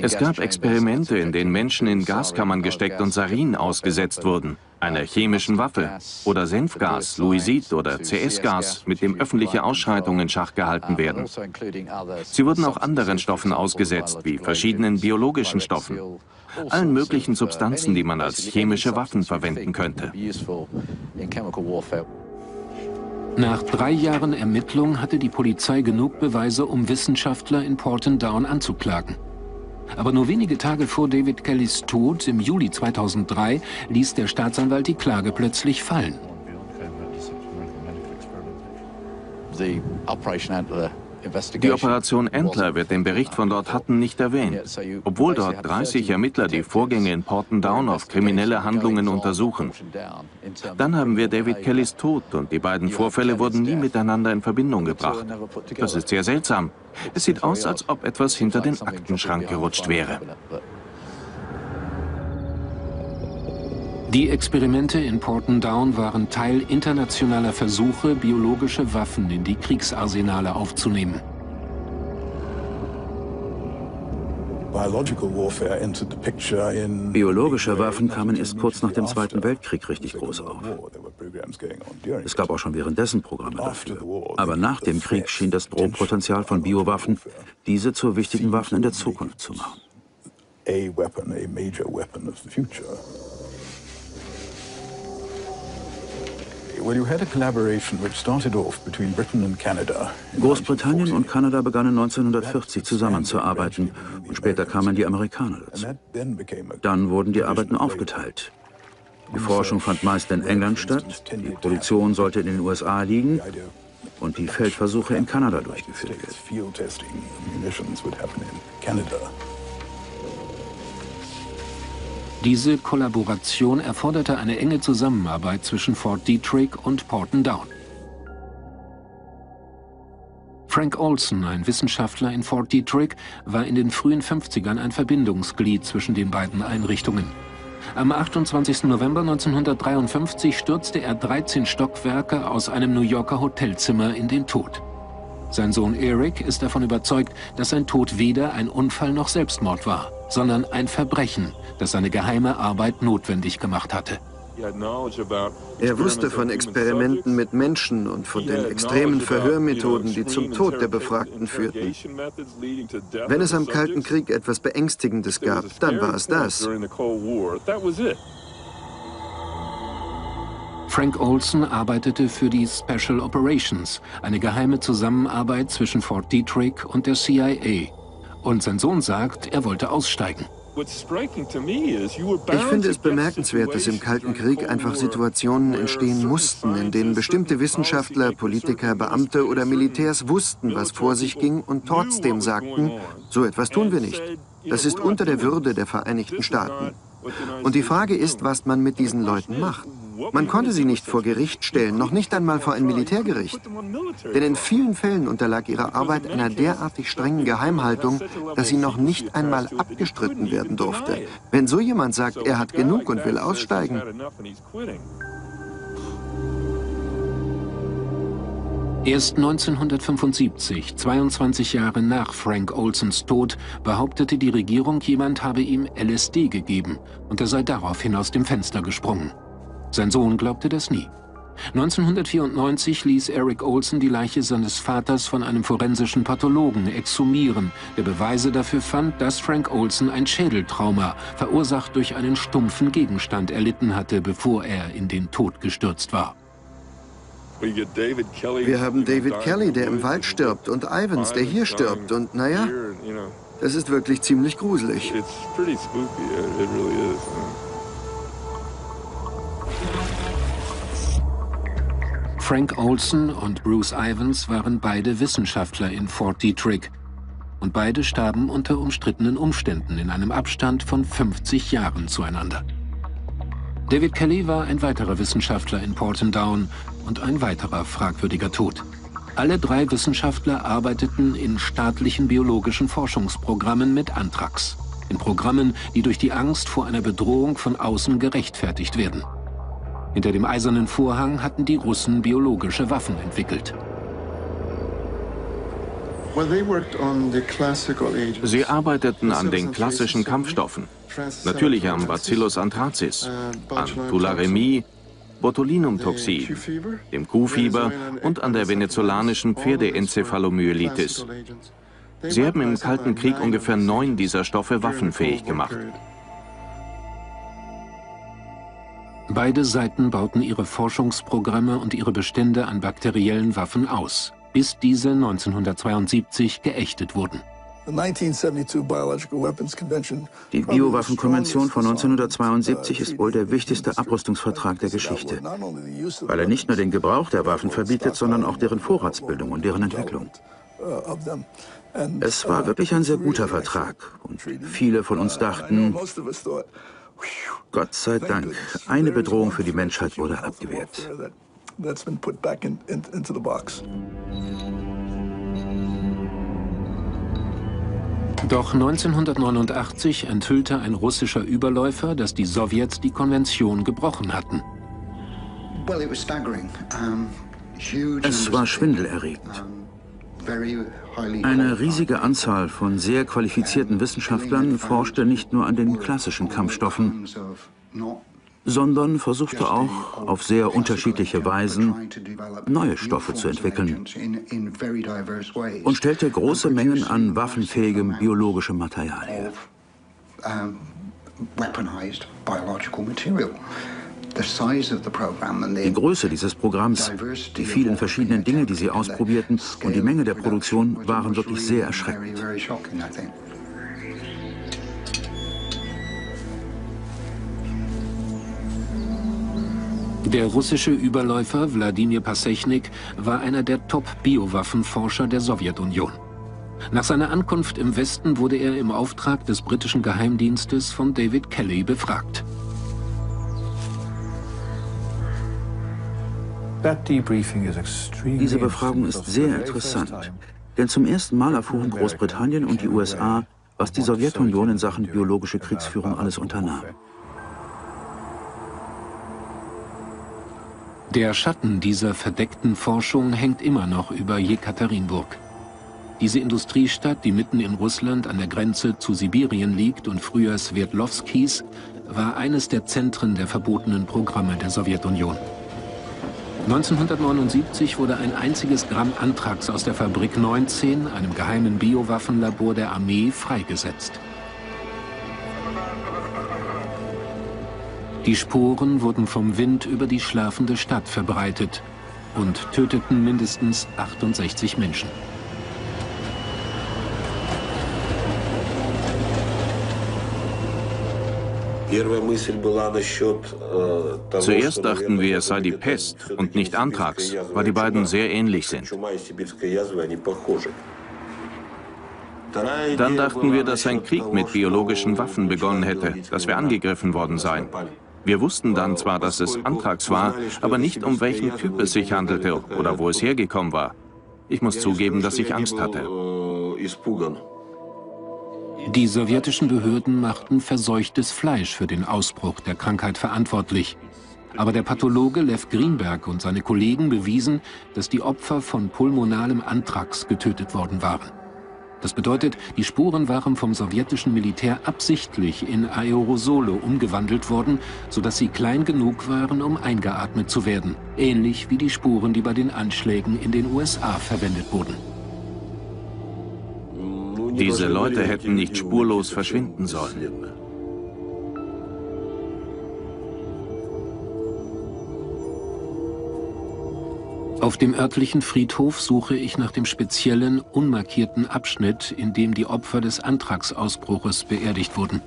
[SPEAKER 5] Es gab Experimente, in denen Menschen in Gaskammern gesteckt und Sarin ausgesetzt wurden, einer chemischen Waffe, oder Senfgas, Luisid oder CS-Gas, mit dem öffentliche Ausschreitungen in Schach gehalten werden. Sie wurden auch anderen Stoffen ausgesetzt, wie verschiedenen biologischen Stoffen, allen möglichen Substanzen, die man als chemische Waffen verwenden könnte.
[SPEAKER 2] Nach drei Jahren Ermittlung hatte die Polizei genug Beweise, um Wissenschaftler in Porton Down anzuklagen. Aber nur wenige Tage vor David Kellys Tod im Juli 2003 ließ der Staatsanwalt die Klage plötzlich fallen.
[SPEAKER 5] The Operation Antler die Operation Entler wird im Bericht von Lord Hutton nicht erwähnt, obwohl dort 30 Ermittler die Vorgänge in Porton Down auf kriminelle Handlungen untersuchen. Dann haben wir David Kellys Tod und die beiden Vorfälle wurden nie miteinander in Verbindung gebracht. Das ist sehr seltsam. Es sieht aus, als ob etwas hinter den Aktenschrank gerutscht wäre.
[SPEAKER 2] Die Experimente in Porton Down waren Teil internationaler Versuche, biologische Waffen in die Kriegsarsenale aufzunehmen.
[SPEAKER 1] Biologische Waffen kamen erst kurz nach dem Zweiten Weltkrieg richtig groß auf. Es gab auch schon währenddessen Programme dafür. Aber nach dem Krieg schien das Drohpotenzial von Biowaffen, diese zur wichtigen Waffen in der Zukunft zu machen. Großbritannien und Kanada begannen 1940 zusammenzuarbeiten und später kamen die Amerikaner dazu. Dann wurden die Arbeiten aufgeteilt. Die Forschung fand meist in England statt, die Produktion sollte in den USA liegen und die Feldversuche in Kanada durchgeführt werden.
[SPEAKER 2] Diese Kollaboration erforderte eine enge Zusammenarbeit zwischen Fort Detrick und Porton Down. Frank Olson, ein Wissenschaftler in Fort Detrick, war in den frühen 50ern ein Verbindungsglied zwischen den beiden Einrichtungen. Am 28. November 1953 stürzte er 13 Stockwerke aus einem New Yorker Hotelzimmer in den Tod. Sein Sohn Eric ist davon überzeugt, dass sein Tod weder ein Unfall noch Selbstmord war, sondern ein Verbrechen, das seine geheime Arbeit notwendig gemacht hatte.
[SPEAKER 4] Er wusste von Experimenten mit Menschen und von den extremen Verhörmethoden, die zum Tod der Befragten führten. Wenn es am Kalten Krieg etwas Beängstigendes gab, dann war es das.
[SPEAKER 2] Frank Olson arbeitete für die Special Operations, eine geheime Zusammenarbeit zwischen Fort Detrick und der CIA. Und sein Sohn sagt, er wollte aussteigen.
[SPEAKER 4] Ich finde es bemerkenswert, dass im Kalten Krieg einfach Situationen entstehen mussten, in denen bestimmte Wissenschaftler, Politiker, Beamte oder Militärs wussten, was vor sich ging und trotzdem sagten, so etwas tun wir nicht. Das ist unter der Würde der Vereinigten Staaten. Und die Frage ist, was man mit diesen Leuten macht. Man konnte sie nicht vor Gericht stellen, noch nicht einmal vor ein Militärgericht. Denn in vielen Fällen unterlag ihre Arbeit einer derartig strengen Geheimhaltung, dass sie noch nicht einmal abgestritten werden durfte. Wenn so jemand sagt, er hat genug und will aussteigen,
[SPEAKER 2] Erst 1975, 22 Jahre nach Frank Olsons Tod, behauptete die Regierung, jemand habe ihm LSD gegeben und er sei daraufhin aus dem Fenster gesprungen. Sein Sohn glaubte das nie. 1994 ließ Eric Olson die Leiche seines Vaters von einem forensischen Pathologen exhumieren, der Beweise dafür fand, dass Frank Olson ein Schädeltrauma, verursacht durch einen stumpfen Gegenstand, erlitten hatte, bevor er in den Tod gestürzt war.
[SPEAKER 4] Wir haben David Kelly, der im Wald stirbt, und Ivans, der hier stirbt. Und naja, das ist wirklich ziemlich gruselig.
[SPEAKER 2] Frank Olson und Bruce Ivans waren beide Wissenschaftler in Fort Detrick. Und beide starben unter umstrittenen Umständen in einem Abstand von 50 Jahren zueinander. David Kelly war ein weiterer Wissenschaftler in Porton Down und ein weiterer fragwürdiger Tod. Alle drei Wissenschaftler arbeiteten in staatlichen biologischen Forschungsprogrammen mit Anthrax. In Programmen, die durch die Angst vor einer Bedrohung von außen gerechtfertigt werden. Hinter dem eisernen Vorhang hatten die Russen biologische Waffen entwickelt.
[SPEAKER 5] Sie arbeiteten an den klassischen Kampfstoffen. Natürlich am Bacillus anthracis, an Tularemie, Botulinumtoxin, dem Kuhfieber und an der venezolanischen Pferdeencephalomyelitis. Sie haben im Kalten Krieg ungefähr neun dieser Stoffe waffenfähig gemacht.
[SPEAKER 2] Beide Seiten bauten ihre Forschungsprogramme und ihre Bestände an bakteriellen Waffen aus, bis diese 1972 geächtet wurden.
[SPEAKER 1] Die Biowaffenkonvention von 1972 ist wohl der wichtigste Abrüstungsvertrag der Geschichte, weil er nicht nur den Gebrauch der Waffen verbietet, sondern auch deren Vorratsbildung und deren Entwicklung. Es war wirklich ein sehr guter Vertrag und viele von uns dachten, Gott sei Dank, eine Bedrohung für die Menschheit wurde abgewehrt.
[SPEAKER 2] Doch 1989 enthüllte ein russischer Überläufer, dass die Sowjets die Konvention gebrochen hatten.
[SPEAKER 1] Es war schwindelerregend. Eine riesige Anzahl von sehr qualifizierten Wissenschaftlern forschte nicht nur an den klassischen Kampfstoffen, sondern versuchte auch auf sehr unterschiedliche Weisen neue Stoffe zu entwickeln und stellte große Mengen an waffenfähigem biologischem Material. her. Die Größe dieses Programms, die vielen verschiedenen Dinge, die sie ausprobierten und die Menge der Produktion waren wirklich sehr erschreckend.
[SPEAKER 2] Der russische Überläufer Wladimir Pasechnik war einer der Top-Biowaffenforscher der Sowjetunion. Nach seiner Ankunft im Westen wurde er im Auftrag des britischen Geheimdienstes von David Kelly befragt.
[SPEAKER 1] Diese Befragung ist sehr interessant, denn zum ersten Mal erfuhren Großbritannien und die USA, was die Sowjetunion in Sachen biologische Kriegsführung alles unternahm.
[SPEAKER 2] Der Schatten dieser verdeckten Forschung hängt immer noch über Jekaterinburg. Diese Industriestadt, die mitten in Russland an der Grenze zu Sibirien liegt und früher Sverdlovsk hieß, war eines der Zentren der verbotenen Programme der Sowjetunion. 1979 wurde ein einziges Gramm Anthrax aus der Fabrik 19, einem geheimen Biowaffenlabor der Armee, freigesetzt. Die Sporen wurden vom Wind über die schlafende Stadt verbreitet und töteten mindestens 68 Menschen.
[SPEAKER 5] Zuerst dachten wir, es sei die Pest und nicht Anthrax, weil die beiden sehr ähnlich sind. Dann dachten wir, dass ein Krieg mit biologischen Waffen begonnen hätte, dass wir angegriffen worden seien. Wir wussten dann zwar, dass es Anthrax war, aber nicht, um welchen Typ es sich handelte oder wo es hergekommen war. Ich muss zugeben, dass ich Angst hatte.
[SPEAKER 2] Die sowjetischen Behörden machten verseuchtes Fleisch für den Ausbruch der Krankheit verantwortlich. Aber der Pathologe Lev Greenberg und seine Kollegen bewiesen, dass die Opfer von pulmonalem Anthrax getötet worden waren. Das bedeutet, die Spuren waren vom sowjetischen Militär absichtlich in Aerosole umgewandelt worden, sodass sie klein genug waren, um eingeatmet zu werden. Ähnlich wie die Spuren, die bei den Anschlägen in den USA verwendet wurden.
[SPEAKER 5] Diese Leute hätten nicht spurlos verschwinden sollen.
[SPEAKER 2] Auf dem örtlichen Friedhof suche ich nach dem speziellen, unmarkierten Abschnitt, in dem die Opfer des Antragsausbruches beerdigt wurden.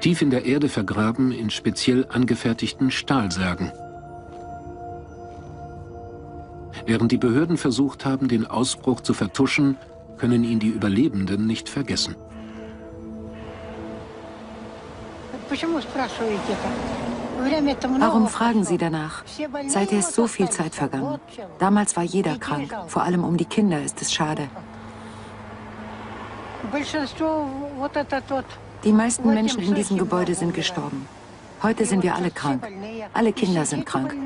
[SPEAKER 2] Tief in der Erde vergraben in speziell angefertigten Stahlsärgen. Während die Behörden versucht haben, den Ausbruch zu vertuschen, können ihn die Überlebenden nicht vergessen.
[SPEAKER 3] Warum fragen Sie danach? Seither ist so viel Zeit vergangen. Damals war jeder krank. Vor allem um die Kinder ist es schade. Die meisten Menschen in diesem Gebäude sind gestorben. Heute sind wir alle krank. Alle Kinder sind krank.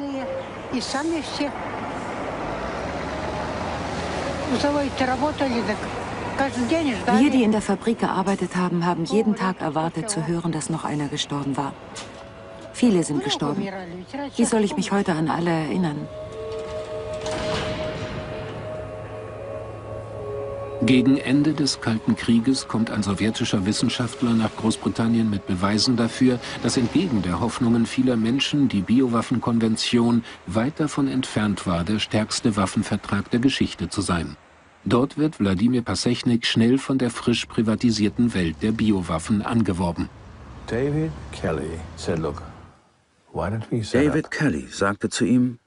[SPEAKER 3] Wir, die in der Fabrik gearbeitet haben, haben jeden Tag erwartet zu hören, dass noch einer gestorben war. Viele sind gestorben. Wie soll ich mich heute an alle erinnern?
[SPEAKER 2] Gegen Ende des Kalten Krieges kommt ein sowjetischer Wissenschaftler nach Großbritannien mit Beweisen dafür, dass entgegen der Hoffnungen vieler Menschen die Biowaffenkonvention weit davon entfernt war, der stärkste Waffenvertrag der Geschichte zu sein. Dort wird Wladimir Pasechnik schnell von der frisch privatisierten Welt der Biowaffen angeworben.
[SPEAKER 1] David Kelly sagte zu ihm,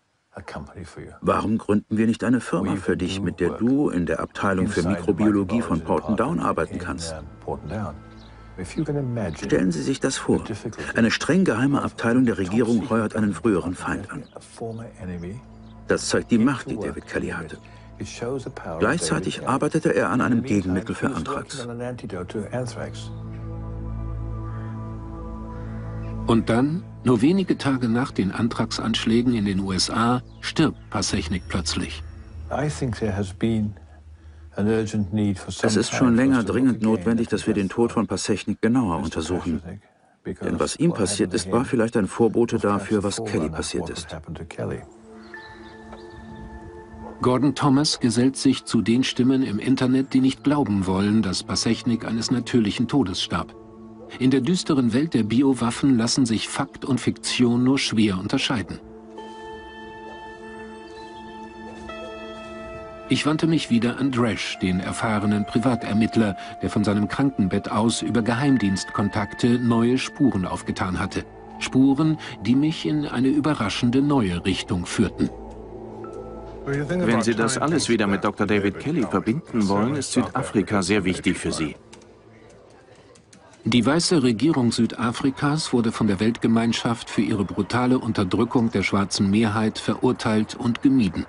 [SPEAKER 1] Warum gründen wir nicht eine Firma für dich, mit der du in der Abteilung für Mikrobiologie von Porton Down arbeiten kannst? Stellen Sie sich das vor. Eine streng geheime Abteilung der Regierung heuert einen früheren Feind an. Das zeigt die Macht, die David Kelly hatte. Gleichzeitig arbeitete er an einem Gegenmittel für Anthrax.
[SPEAKER 2] Und dann, nur wenige Tage nach den Antragsanschlägen in den USA, stirbt Pasechnik plötzlich.
[SPEAKER 1] Es ist schon länger dringend notwendig, dass wir den Tod von Pasechnik genauer untersuchen. Denn was ihm passiert ist, war vielleicht ein Vorbote dafür, was Kelly passiert ist.
[SPEAKER 2] Gordon Thomas gesellt sich zu den Stimmen im Internet, die nicht glauben wollen, dass Pasechnik eines natürlichen Todes starb. In der düsteren Welt der Biowaffen lassen sich Fakt und Fiktion nur schwer unterscheiden. Ich wandte mich wieder an Dresch, den erfahrenen Privatermittler, der von seinem Krankenbett aus über Geheimdienstkontakte neue Spuren aufgetan hatte. Spuren, die mich in eine überraschende neue Richtung führten.
[SPEAKER 5] Wenn Sie das alles wieder mit Dr. David Kelly verbinden wollen, ist Südafrika sehr wichtig für Sie.
[SPEAKER 2] Die weiße Regierung Südafrikas wurde von der Weltgemeinschaft für ihre brutale Unterdrückung der schwarzen Mehrheit verurteilt und gemieden.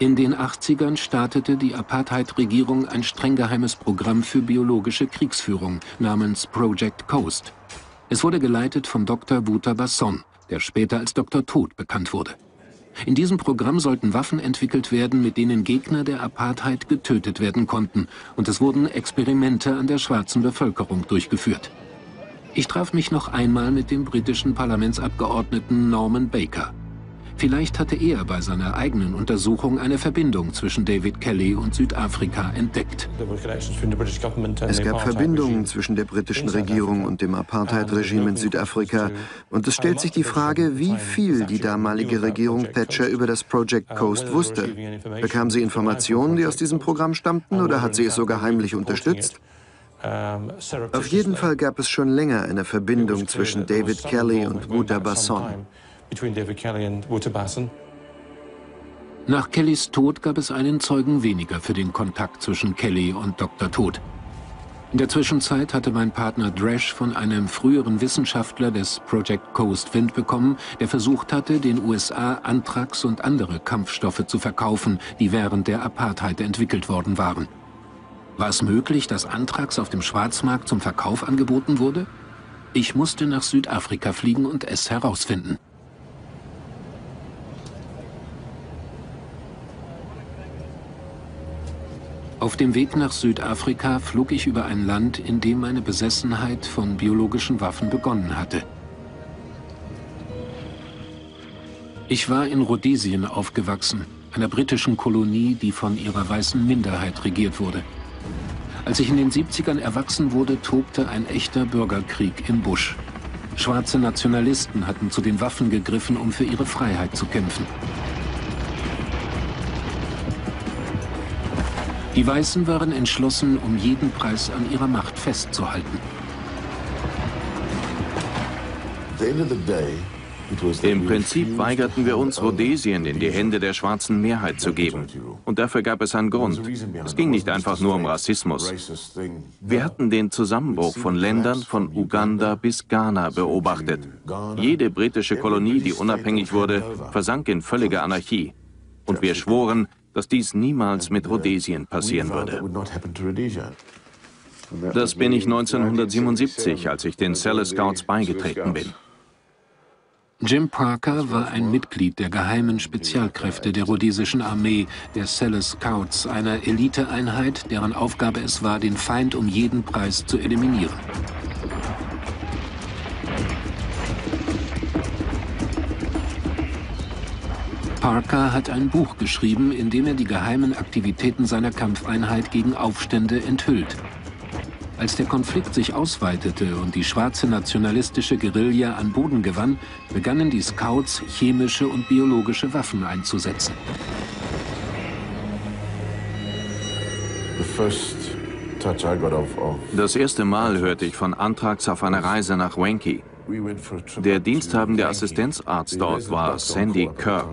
[SPEAKER 2] In den 80ern startete die Apartheid-Regierung ein streng geheimes Programm für biologische Kriegsführung namens Project Coast. Es wurde geleitet von Dr. Buta Basson, der später als Dr. Tod bekannt wurde. In diesem Programm sollten Waffen entwickelt werden, mit denen Gegner der Apartheid getötet werden konnten, und es wurden Experimente an der schwarzen Bevölkerung durchgeführt. Ich traf mich noch einmal mit dem britischen Parlamentsabgeordneten Norman Baker. Vielleicht hatte er bei seiner eigenen Untersuchung eine Verbindung zwischen David Kelly und Südafrika entdeckt.
[SPEAKER 4] Es gab Verbindungen zwischen der britischen Regierung und dem Apartheid-Regime in Südafrika. Und es stellt sich die Frage, wie viel die damalige Regierung Thatcher über das Project Coast wusste. Bekam sie Informationen, die aus diesem Programm stammten, oder hat sie es sogar heimlich unterstützt? Auf jeden Fall gab es schon länger eine Verbindung zwischen David Kelly und Wouter Basson.
[SPEAKER 2] Nach Kellys Tod gab es einen Zeugen weniger für den Kontakt zwischen Kelly und Dr. Tod. In der Zwischenzeit hatte mein Partner Dresch von einem früheren Wissenschaftler des Project Coast Wind bekommen, der versucht hatte, den USA Anthrax und andere Kampfstoffe zu verkaufen, die während der Apartheid entwickelt worden waren. War es möglich, dass Anthrax auf dem Schwarzmarkt zum Verkauf angeboten wurde? Ich musste nach Südafrika fliegen und es herausfinden. Auf dem Weg nach Südafrika flog ich über ein Land, in dem meine Besessenheit von biologischen Waffen begonnen hatte. Ich war in Rhodesien aufgewachsen, einer britischen Kolonie, die von ihrer weißen Minderheit regiert wurde. Als ich in den 70ern erwachsen wurde, tobte ein echter Bürgerkrieg im Busch. Schwarze Nationalisten hatten zu den Waffen gegriffen, um für ihre Freiheit zu kämpfen. Die Weißen waren entschlossen, um jeden Preis an ihrer Macht festzuhalten.
[SPEAKER 5] Im Prinzip weigerten wir uns, Rhodesien in die Hände der schwarzen Mehrheit zu geben. Und dafür gab es einen Grund. Es ging nicht einfach nur um Rassismus. Wir hatten den Zusammenbruch von Ländern von Uganda bis Ghana beobachtet. Jede britische Kolonie, die unabhängig wurde, versank in völlige Anarchie. Und wir schworen, dass dies niemals mit Rhodesien passieren würde. Das bin ich 1977, als ich den Celle Scouts beigetreten bin.
[SPEAKER 2] Jim Parker war ein Mitglied der geheimen Spezialkräfte der rhodesischen Armee, der Celle Scouts, einer Eliteeinheit, deren Aufgabe es war, den Feind um jeden Preis zu eliminieren. Parker hat ein Buch geschrieben, in dem er die geheimen Aktivitäten seiner Kampfeinheit gegen Aufstände enthüllt. Als der Konflikt sich ausweitete und die schwarze nationalistische Guerilla an Boden gewann, begannen die Scouts chemische und biologische Waffen einzusetzen.
[SPEAKER 5] Das erste Mal hörte ich von Anthrax auf einer Reise nach Wanky. Der diensthabende Assistenzarzt dort war Sandy Kirk.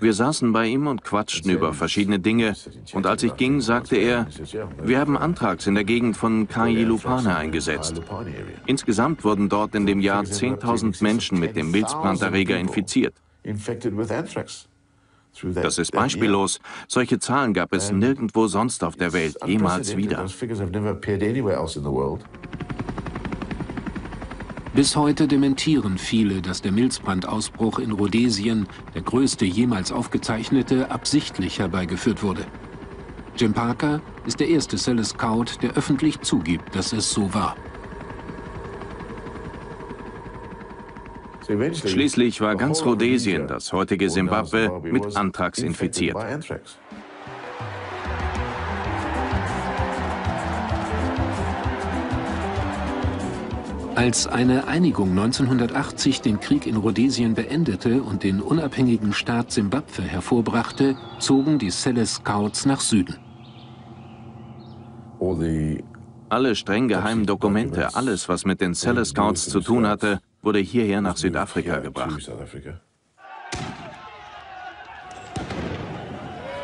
[SPEAKER 5] Wir saßen bei ihm und quatschten über verschiedene Dinge. Und als ich ging, sagte er, wir haben Anthrax in der Gegend von Kailupane eingesetzt. Insgesamt wurden dort in dem Jahr 10.000 Menschen mit dem Milzbranderreger infiziert. Das ist beispiellos. Solche Zahlen gab es nirgendwo sonst auf der Welt jemals wieder.
[SPEAKER 2] Bis heute dementieren viele, dass der Milzbrandausbruch in Rhodesien, der größte jemals aufgezeichnete, absichtlich herbeigeführt wurde. Jim Parker ist der erste Celle Scout, der öffentlich zugibt, dass es so war.
[SPEAKER 5] Schließlich war ganz Rhodesien, das heutige Simbabwe, mit Anthrax infiziert.
[SPEAKER 2] Als eine Einigung 1980 den Krieg in Rhodesien beendete und den unabhängigen Staat Simbabwe hervorbrachte, zogen die Celle Scouts nach Süden.
[SPEAKER 5] Alle streng geheimen Dokumente, alles, was mit den Celle Scouts zu tun hatte, wurde hierher nach Südafrika gebracht.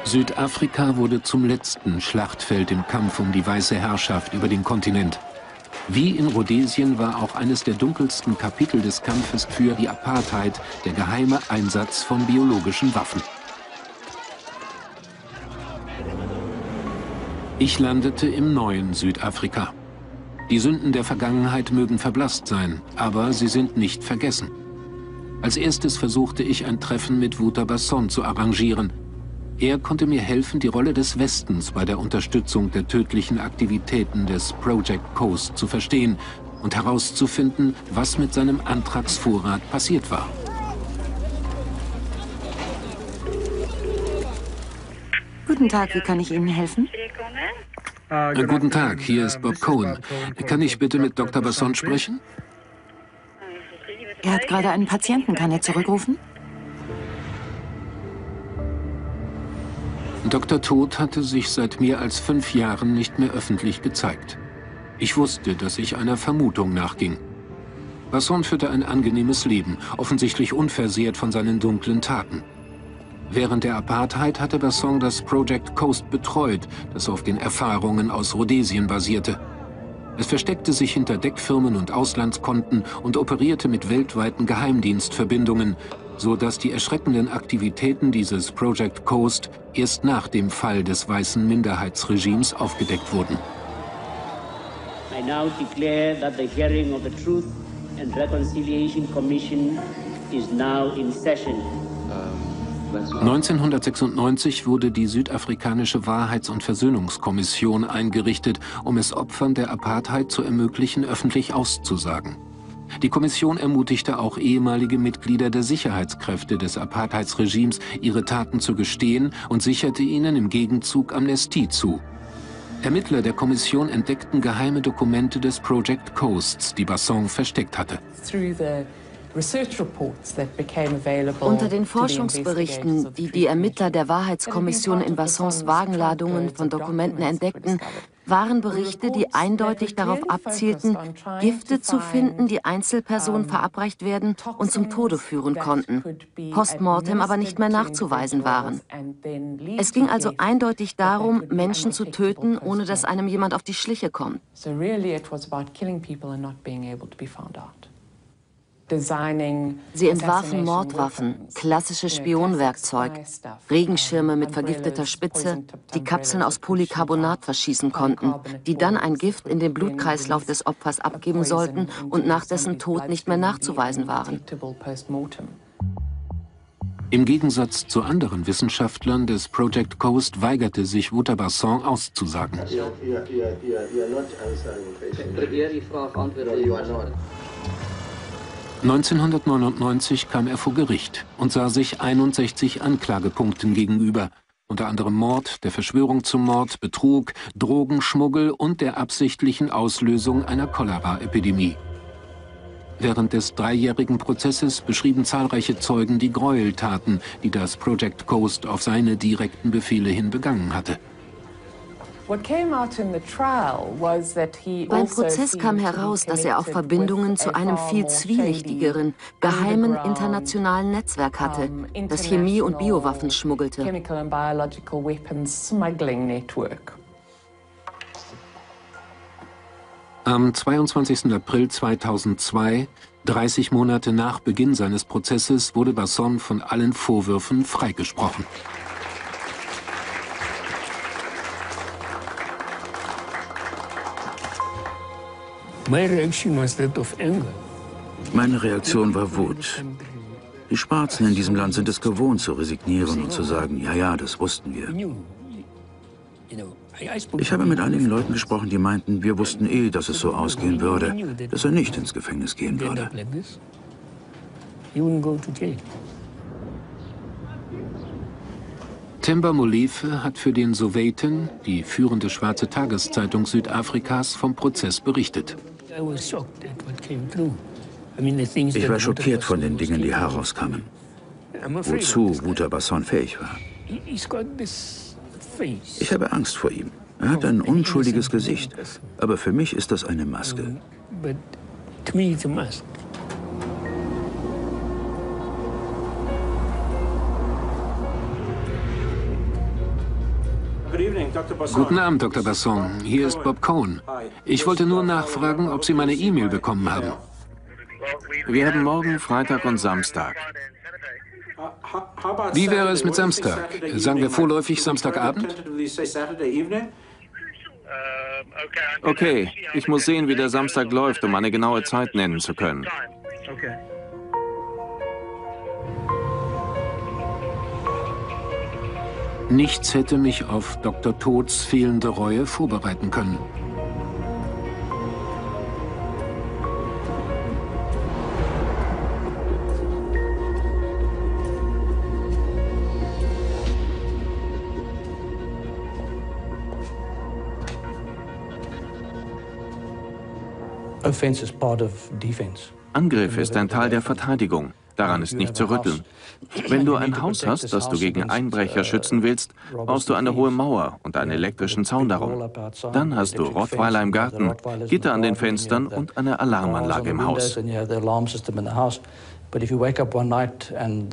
[SPEAKER 2] Südafrika wurde zum letzten Schlachtfeld im Kampf um die weiße Herrschaft über den Kontinent. Wie in Rhodesien war auch eines der dunkelsten Kapitel des Kampfes für die Apartheid der geheime Einsatz von biologischen Waffen. Ich landete im neuen Südafrika. Die Sünden der Vergangenheit mögen verblasst sein, aber sie sind nicht vergessen. Als erstes versuchte ich ein Treffen mit Wouter Basson zu arrangieren, er konnte mir helfen, die Rolle des Westens bei der Unterstützung der tödlichen Aktivitäten des Project Coast zu verstehen und herauszufinden, was mit seinem Antragsvorrat passiert war.
[SPEAKER 3] Guten Tag, wie kann ich Ihnen helfen?
[SPEAKER 2] Äh, guten Tag, hier ist Bob Cohen. Kann ich bitte mit Dr. Basson sprechen?
[SPEAKER 3] Er hat gerade einen Patienten. Kann er zurückrufen?
[SPEAKER 2] Dr. Tod hatte sich seit mehr als fünf Jahren nicht mehr öffentlich gezeigt. Ich wusste, dass ich einer Vermutung nachging. Basson führte ein angenehmes Leben, offensichtlich unversehrt von seinen dunklen Taten. Während der Apartheid hatte Basson das Project Coast betreut, das auf den Erfahrungen aus Rhodesien basierte. Es versteckte sich hinter Deckfirmen und Auslandskonten und operierte mit weltweiten Geheimdienstverbindungen, so dass die erschreckenden Aktivitäten dieses Project Coast erst nach dem Fall des weißen Minderheitsregimes aufgedeckt wurden. I now declare that the hearing of the Truth and Reconciliation Commission is now in session. 1996 wurde die südafrikanische Wahrheits- und Versöhnungskommission eingerichtet, um es Opfern der Apartheid zu ermöglichen, öffentlich auszusagen. Die Kommission ermutigte auch ehemalige Mitglieder der Sicherheitskräfte des Apartheidsregimes, ihre Taten zu gestehen und sicherte ihnen im Gegenzug Amnestie zu. Ermittler der Kommission entdeckten geheime Dokumente des Project Coasts, die Basson versteckt hatte.
[SPEAKER 6] Unter den Forschungsberichten, die die Ermittler der Wahrheitskommission in Bassons Wagenladungen von Dokumenten entdeckten, waren Berichte, die eindeutig darauf abzielten, Gifte zu finden, die Einzelpersonen verabreicht werden und zum Tode führen konnten, postmortem aber nicht mehr nachzuweisen waren. Es ging also eindeutig darum, Menschen zu töten, ohne dass einem jemand auf die Schliche kommt. Sie entwarfen Mordwaffen, klassisches Spionwerkzeug, Regenschirme mit vergifteter Spitze, die Kapseln aus Polycarbonat verschießen konnten, die dann ein Gift in den Blutkreislauf des Opfers abgeben sollten und nach dessen Tod nicht mehr nachzuweisen waren.
[SPEAKER 2] Im Gegensatz zu anderen Wissenschaftlern des Project Coast weigerte sich Wouter-Basson auszusagen. 1999 kam er vor Gericht und sah sich 61 Anklagepunkten gegenüber, unter anderem Mord, der Verschwörung zum Mord, Betrug, Drogenschmuggel und der absichtlichen Auslösung einer Cholera-Epidemie. Während des dreijährigen Prozesses beschrieben zahlreiche Zeugen die Gräueltaten, die das Project Coast auf seine direkten Befehle hin begangen hatte.
[SPEAKER 6] Beim also Prozess kam heraus, dass er auch Verbindungen zu einem viel zwielichtigeren, geheimen internationalen Netzwerk hatte, das Chemie- und Biowaffen schmuggelte.
[SPEAKER 2] Am 22. April 2002, 30 Monate nach Beginn seines Prozesses, wurde Basson von allen Vorwürfen freigesprochen.
[SPEAKER 7] Meine Reaktion war Wut. Die Schwarzen in diesem Land sind es gewohnt, zu resignieren und zu sagen, ja, ja, das wussten wir. Ich habe mit einigen Leuten gesprochen, die meinten, wir wussten eh, dass es so ausgehen würde, dass er nicht ins Gefängnis gehen würde.
[SPEAKER 2] Themba Molefe hat für den Sowetan, die führende schwarze Tageszeitung Südafrikas, vom Prozess berichtet.
[SPEAKER 7] Ich war schockiert von den Dingen, die herauskamen. Wozu Wouter Basson fähig war. Ich habe Angst vor ihm. Er hat ein unschuldiges Gesicht, aber für mich ist das eine Maske.
[SPEAKER 2] Guten Abend, Dr. Basson. Hier ist Bob Cohn. Ich wollte nur nachfragen, ob Sie meine E-Mail bekommen haben.
[SPEAKER 5] Wir haben morgen Freitag und Samstag.
[SPEAKER 2] Wie wäre es mit Samstag? Sagen wir vorläufig Samstagabend?
[SPEAKER 5] Okay, ich muss sehen, wie der Samstag läuft, um eine genaue Zeit nennen zu können.
[SPEAKER 2] Nichts hätte mich auf Dr. Tods fehlende Reue vorbereiten können.
[SPEAKER 5] Angriff ist ein Teil der Verteidigung. Daran ist nicht zu rütteln. Wenn du ein Haus hast, das du gegen Einbrecher schützen willst, baust du eine hohe Mauer und einen elektrischen Zaun darum. Dann hast du Rottweiler im Garten, Gitter an den Fenstern und eine Alarmanlage im Haus.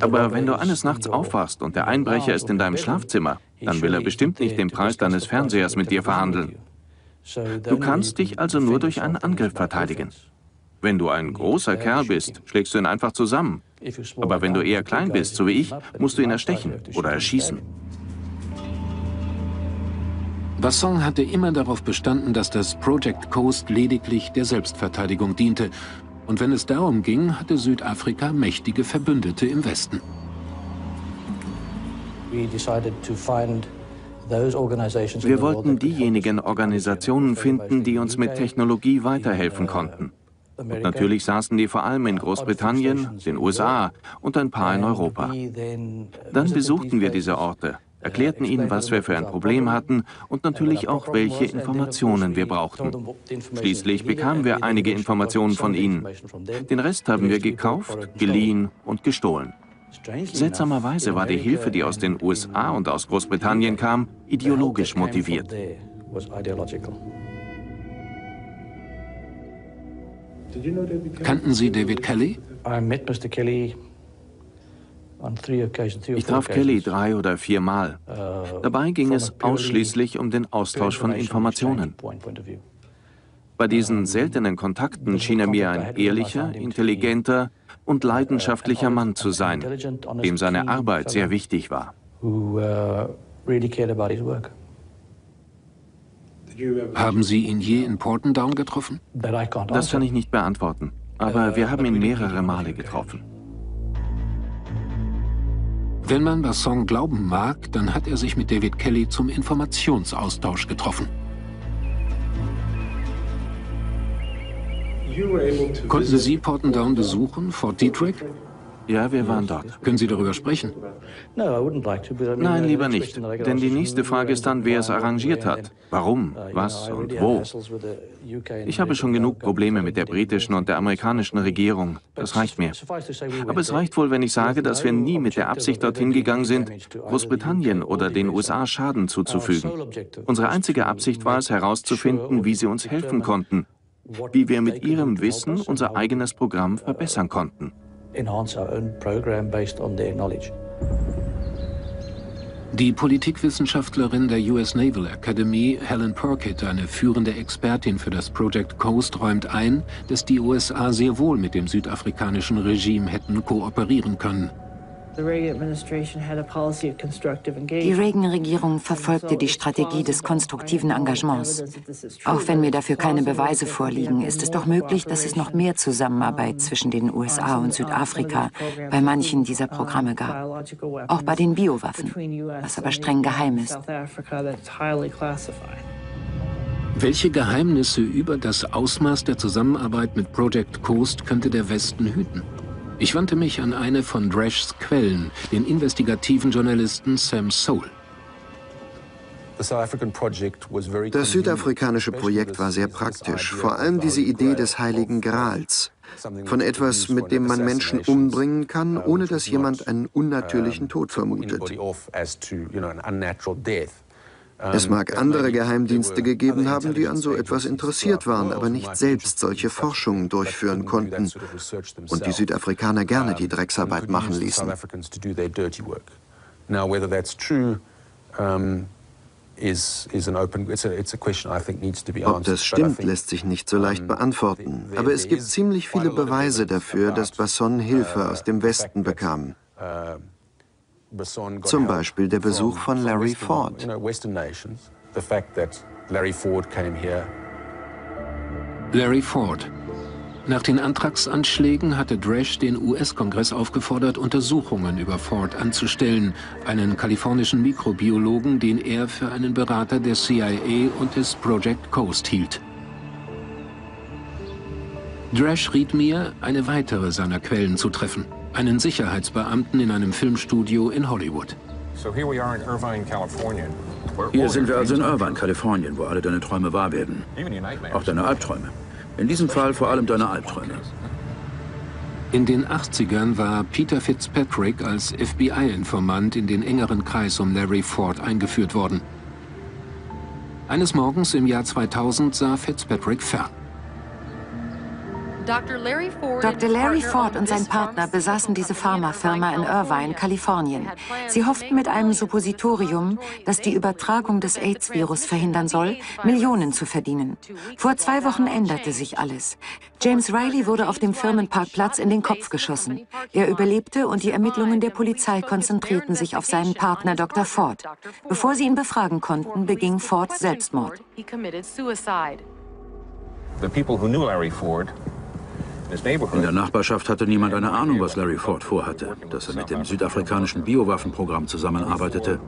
[SPEAKER 5] Aber wenn du eines Nachts aufwachst und der Einbrecher ist in deinem Schlafzimmer, dann will er bestimmt nicht den Preis deines Fernsehers mit dir verhandeln. Du kannst dich also nur durch einen Angriff verteidigen. Wenn du ein großer Kerl bist, schlägst du ihn einfach zusammen. Aber wenn du eher klein bist, so wie ich, musst du ihn erstechen oder erschießen.
[SPEAKER 2] Basson hatte immer darauf bestanden, dass das Project Coast lediglich der Selbstverteidigung diente. Und wenn es darum ging, hatte Südafrika mächtige Verbündete im Westen.
[SPEAKER 5] Wir wollten diejenigen Organisationen finden, die uns mit Technologie weiterhelfen konnten. Und natürlich saßen die vor allem in Großbritannien, den USA und ein paar in Europa. Dann besuchten wir diese Orte, erklärten ihnen, was wir für ein Problem hatten und natürlich auch, welche Informationen wir brauchten. Schließlich bekamen wir einige Informationen von ihnen. Den Rest haben wir gekauft, geliehen und gestohlen. Seltsamerweise war die Hilfe, die aus den USA und aus Großbritannien kam, ideologisch motiviert.
[SPEAKER 2] Kannten Sie David Kelly?
[SPEAKER 5] Ich traf Kelly drei oder viermal.
[SPEAKER 2] Uh,
[SPEAKER 5] Dabei ging es ausschließlich um den Austausch von Informationen. Bei diesen seltenen Kontakten schien er mir ein ehrlicher, intelligenter und leidenschaftlicher Mann zu sein, dem seine Arbeit sehr wichtig war.
[SPEAKER 2] Haben Sie ihn je in Portendown getroffen?
[SPEAKER 5] Das kann ich nicht beantworten. Aber wir haben ihn mehrere Male getroffen.
[SPEAKER 2] Wenn man Basson glauben mag, dann hat er sich mit David Kelly zum Informationsaustausch getroffen. Konnten Sie Portendown besuchen, Fort Detrick?
[SPEAKER 5] Ja, wir waren dort.
[SPEAKER 2] Können Sie darüber sprechen?
[SPEAKER 5] Nein, lieber nicht. Denn die nächste Frage ist dann, wer es arrangiert hat. Warum, was und wo. Ich habe schon genug Probleme mit der britischen und der amerikanischen Regierung. Das reicht mir. Aber es reicht wohl, wenn ich sage, dass wir nie mit der Absicht dorthin gegangen sind, Großbritannien oder den USA Schaden zuzufügen. Unsere einzige Absicht war es, herauszufinden, wie sie uns helfen konnten, wie wir mit ihrem Wissen unser eigenes Programm verbessern konnten enhance our own program based on
[SPEAKER 2] their knowledge. Die Politikwissenschaftlerin der US Naval Academy, Helen Perkett, eine führende Expertin für das Project Coast, räumt ein, dass die USA sehr wohl mit dem südafrikanischen Regime hätten kooperieren können.
[SPEAKER 3] Die Reagan-Regierung verfolgte die Strategie des konstruktiven Engagements. Auch wenn mir dafür keine Beweise vorliegen, ist es doch möglich, dass es noch mehr Zusammenarbeit zwischen den USA und Südafrika bei manchen dieser Programme gab. Auch bei den Biowaffen, was aber streng geheim ist.
[SPEAKER 2] Welche Geheimnisse über das Ausmaß der Zusammenarbeit mit Project Coast könnte der Westen hüten? Ich wandte mich an eine von Drashs Quellen, den investigativen Journalisten Sam Soul.
[SPEAKER 4] Das südafrikanische Projekt war sehr praktisch, vor allem diese Idee des Heiligen Grals, von etwas, mit dem man Menschen umbringen kann, ohne dass jemand einen unnatürlichen Tod vermutet. Es mag andere Geheimdienste gegeben haben, die an so etwas interessiert waren, aber nicht selbst solche Forschungen durchführen konnten und die Südafrikaner gerne die Drecksarbeit machen ließen. Ob das stimmt, lässt sich nicht so leicht beantworten. Aber es gibt ziemlich viele Beweise dafür, dass Basson Hilfe aus dem Westen bekam. Zum Beispiel der Besuch von Larry Ford.
[SPEAKER 2] Larry Ford. Nach den Antragsanschlägen hatte Dresch den US-Kongress aufgefordert, Untersuchungen über Ford anzustellen, einen kalifornischen Mikrobiologen, den er für einen Berater der CIA und des Project Coast hielt. Dresch riet mir, eine weitere seiner Quellen zu treffen einen Sicherheitsbeamten in einem Filmstudio in Hollywood.
[SPEAKER 1] Hier sind wir also in Irvine, Kalifornien, wo alle deine Träume wahr werden. Auch deine Albträume. In diesem Fall vor allem deine Albträume.
[SPEAKER 2] In den 80ern war Peter Fitzpatrick als FBI-Informant in den engeren Kreis um Larry Ford eingeführt worden. Eines Morgens im Jahr 2000 sah Fitzpatrick fern.
[SPEAKER 3] Dr. Larry Ford und sein Partner besaßen diese Pharmafirma in Irvine, Kalifornien. Sie hofften mit einem Suppositorium, das die Übertragung des AIDS-Virus verhindern soll, Millionen zu verdienen. Vor zwei Wochen änderte sich alles. James Riley wurde auf dem Firmenparkplatz in den Kopf geschossen. Er überlebte und die Ermittlungen der Polizei konzentrierten sich auf seinen Partner Dr. Ford. Bevor sie ihn befragen konnten, beging Ford Selbstmord.
[SPEAKER 1] The people who knew Larry Ford in der Nachbarschaft hatte niemand eine Ahnung, was Larry Ford vorhatte, dass er mit dem südafrikanischen Biowaffenprogramm zusammenarbeitete.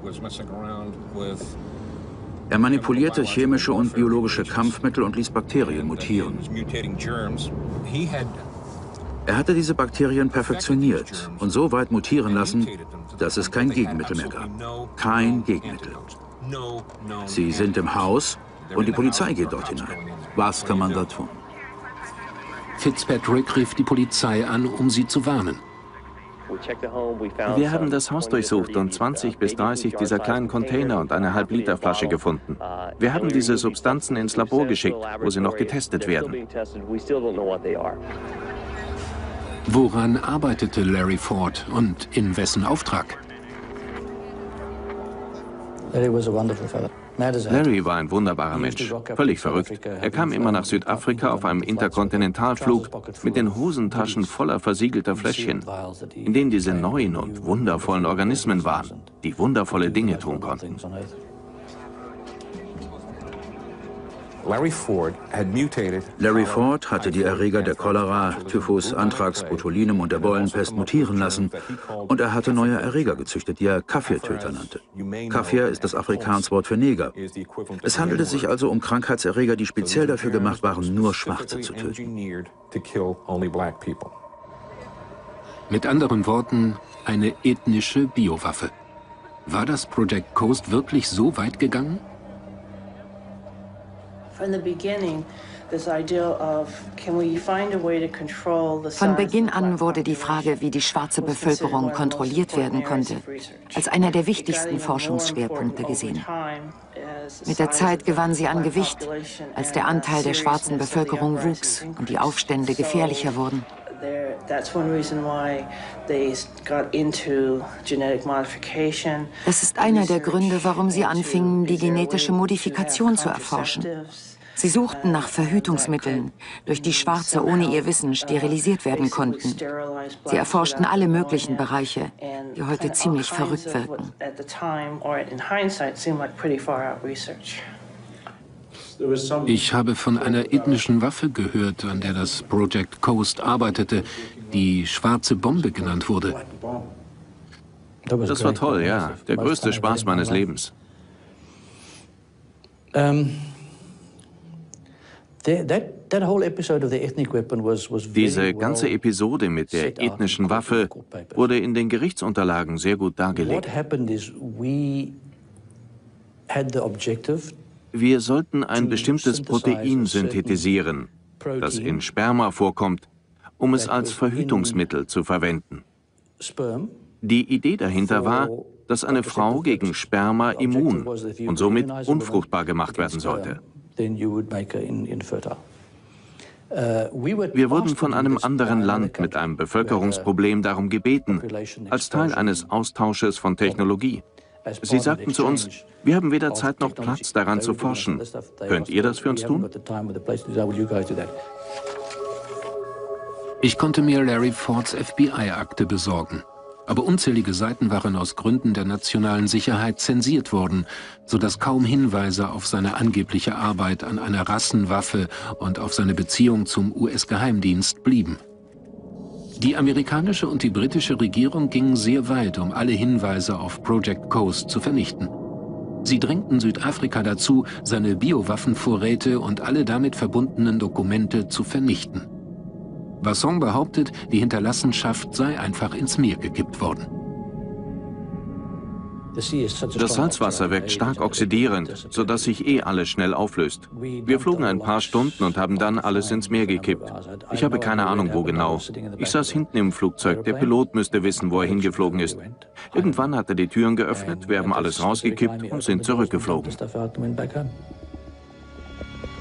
[SPEAKER 1] Er manipulierte chemische und biologische Kampfmittel und ließ Bakterien mutieren. Er hatte diese Bakterien perfektioniert und so weit mutieren lassen, dass es kein Gegenmittel mehr gab. Kein Gegenmittel. Sie sind im Haus und die Polizei geht dort hinein. Was kann man da tun?
[SPEAKER 2] Fitzpatrick rief die Polizei an, um sie zu warnen.
[SPEAKER 5] Wir haben das Haus durchsucht und 20 bis 30 dieser kleinen Container und eine Halb-Liter-Flasche gefunden. Wir haben diese Substanzen ins Labor geschickt, wo sie noch getestet werden.
[SPEAKER 2] Woran arbeitete Larry Ford und in wessen Auftrag?
[SPEAKER 5] Larry was a wonderful fellow. Larry war ein wunderbarer Mensch, völlig verrückt. Er kam immer nach Südafrika auf einem Interkontinentalflug mit den Hosentaschen voller versiegelter Fläschchen, in denen diese neuen und wundervollen Organismen waren, die wundervolle Dinge tun konnten.
[SPEAKER 1] Larry Ford hatte die Erreger der Cholera, Typhus, Anthrax, Botulinum und der Beulenpest mutieren lassen und er hatte neue Erreger gezüchtet, die er Kaffirtöter nannte. Kaffir ist das Afrikanswort für Neger. Es handelte sich also um Krankheitserreger, die speziell dafür gemacht waren, nur Schwarze zu töten.
[SPEAKER 2] Mit anderen Worten, eine ethnische Biowaffe. War das Project Coast wirklich so weit gegangen?
[SPEAKER 3] Von Beginn an wurde die Frage, wie die schwarze Bevölkerung kontrolliert werden konnte, als einer der wichtigsten Forschungsschwerpunkte gesehen. Mit der Zeit gewann sie an Gewicht, als der Anteil der schwarzen Bevölkerung wuchs und die Aufstände gefährlicher wurden. Das ist einer der Gründe, warum sie anfingen, die genetische Modifikation zu erforschen. Sie suchten nach Verhütungsmitteln, durch die Schwarze ohne ihr Wissen sterilisiert werden konnten. Sie erforschten alle möglichen Bereiche, die heute ziemlich verrückt wirken.
[SPEAKER 2] Ich habe von einer ethnischen Waffe gehört, an der das Project Coast arbeitete, die schwarze Bombe genannt wurde.
[SPEAKER 5] Das war toll, ja. Der größte Spaß meines Lebens.
[SPEAKER 2] Diese ganze Episode mit der ethnischen Waffe wurde in den Gerichtsunterlagen sehr gut dargelegt. Wir sollten ein bestimmtes Protein synthetisieren, das in Sperma vorkommt, um es als Verhütungsmittel zu verwenden. Die Idee dahinter war, dass eine Frau gegen Sperma immun und somit unfruchtbar gemacht werden sollte. Uh, Wir wurden von einem anderen Land mit einem Bevölkerungsproblem darum gebeten, als Teil eines Austausches von Technologie. Sie sagten zu uns, wir haben weder Zeit noch Platz daran zu forschen. Könnt ihr das für uns tun? Ich konnte mir Larry Fords FBI-Akte besorgen. Aber unzählige Seiten waren aus Gründen der nationalen Sicherheit zensiert worden, sodass kaum Hinweise auf seine angebliche Arbeit an einer Rassenwaffe und auf seine Beziehung zum US-Geheimdienst blieben. Die amerikanische und die britische Regierung gingen sehr weit, um alle Hinweise auf Project Coast zu vernichten. Sie drängten Südafrika dazu, seine Biowaffenvorräte und alle damit verbundenen Dokumente zu vernichten. Basson behauptet, die Hinterlassenschaft sei einfach ins Meer gekippt worden.
[SPEAKER 5] Das Salzwasser wirkt stark oxidierend, sodass sich eh alles schnell auflöst. Wir flogen ein paar Stunden und haben dann alles ins Meer gekippt. Ich habe keine Ahnung, wo genau. Ich saß hinten im Flugzeug, der Pilot müsste wissen, wo er hingeflogen ist. Irgendwann hat er die Türen geöffnet, wir haben alles rausgekippt und sind zurückgeflogen.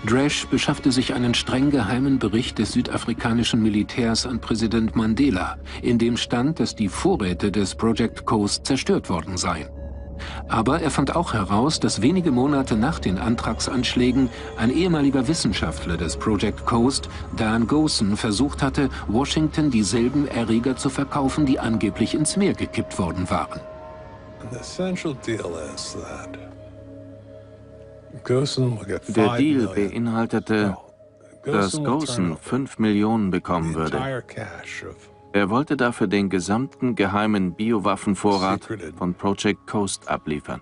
[SPEAKER 2] Dresch beschaffte sich einen streng geheimen Bericht des südafrikanischen Militärs an Präsident Mandela, in dem stand, dass die Vorräte des Project Coast zerstört worden seien. Aber er fand auch heraus, dass wenige Monate nach den Antragsanschlägen ein ehemaliger Wissenschaftler des Project Coast, Dan Gosen, versucht hatte, Washington dieselben Erreger zu verkaufen, die angeblich ins Meer gekippt worden waren.
[SPEAKER 5] Der Deal beinhaltete, dass Gosen 5 Millionen bekommen würde. Er wollte dafür den gesamten geheimen Biowaffenvorrat von Project Coast abliefern.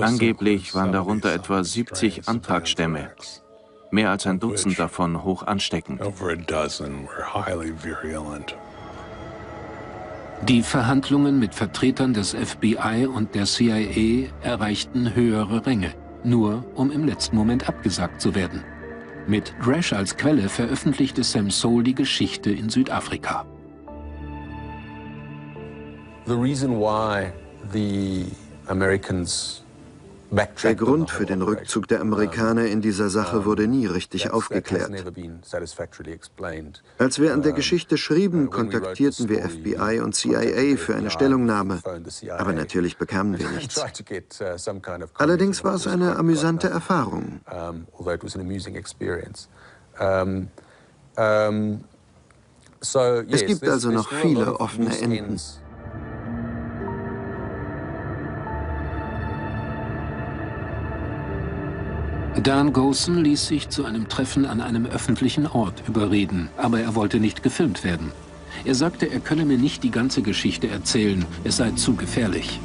[SPEAKER 5] Angeblich waren darunter etwa 70 Antragsstämme, mehr als ein Dutzend davon hoch ansteckend.
[SPEAKER 2] Die Verhandlungen mit Vertretern des FBI und der CIA erreichten höhere Ränge, nur um im letzten Moment abgesagt zu werden. Mit Dresch als Quelle veröffentlichte Sam Soul die Geschichte in Südafrika.
[SPEAKER 8] The reason why the Americans
[SPEAKER 4] der Grund für den Rückzug der Amerikaner in dieser Sache wurde nie richtig aufgeklärt. Als wir an der Geschichte schrieben, kontaktierten wir FBI und CIA für eine Stellungnahme, aber natürlich bekamen wir nichts. Allerdings war es eine amüsante Erfahrung. Es gibt also noch viele offene Enden.
[SPEAKER 2] Dan Gosen ließ sich zu einem Treffen an einem öffentlichen Ort überreden, aber er wollte nicht gefilmt werden. Er sagte, er könne mir nicht die ganze Geschichte erzählen, es sei zu gefährlich.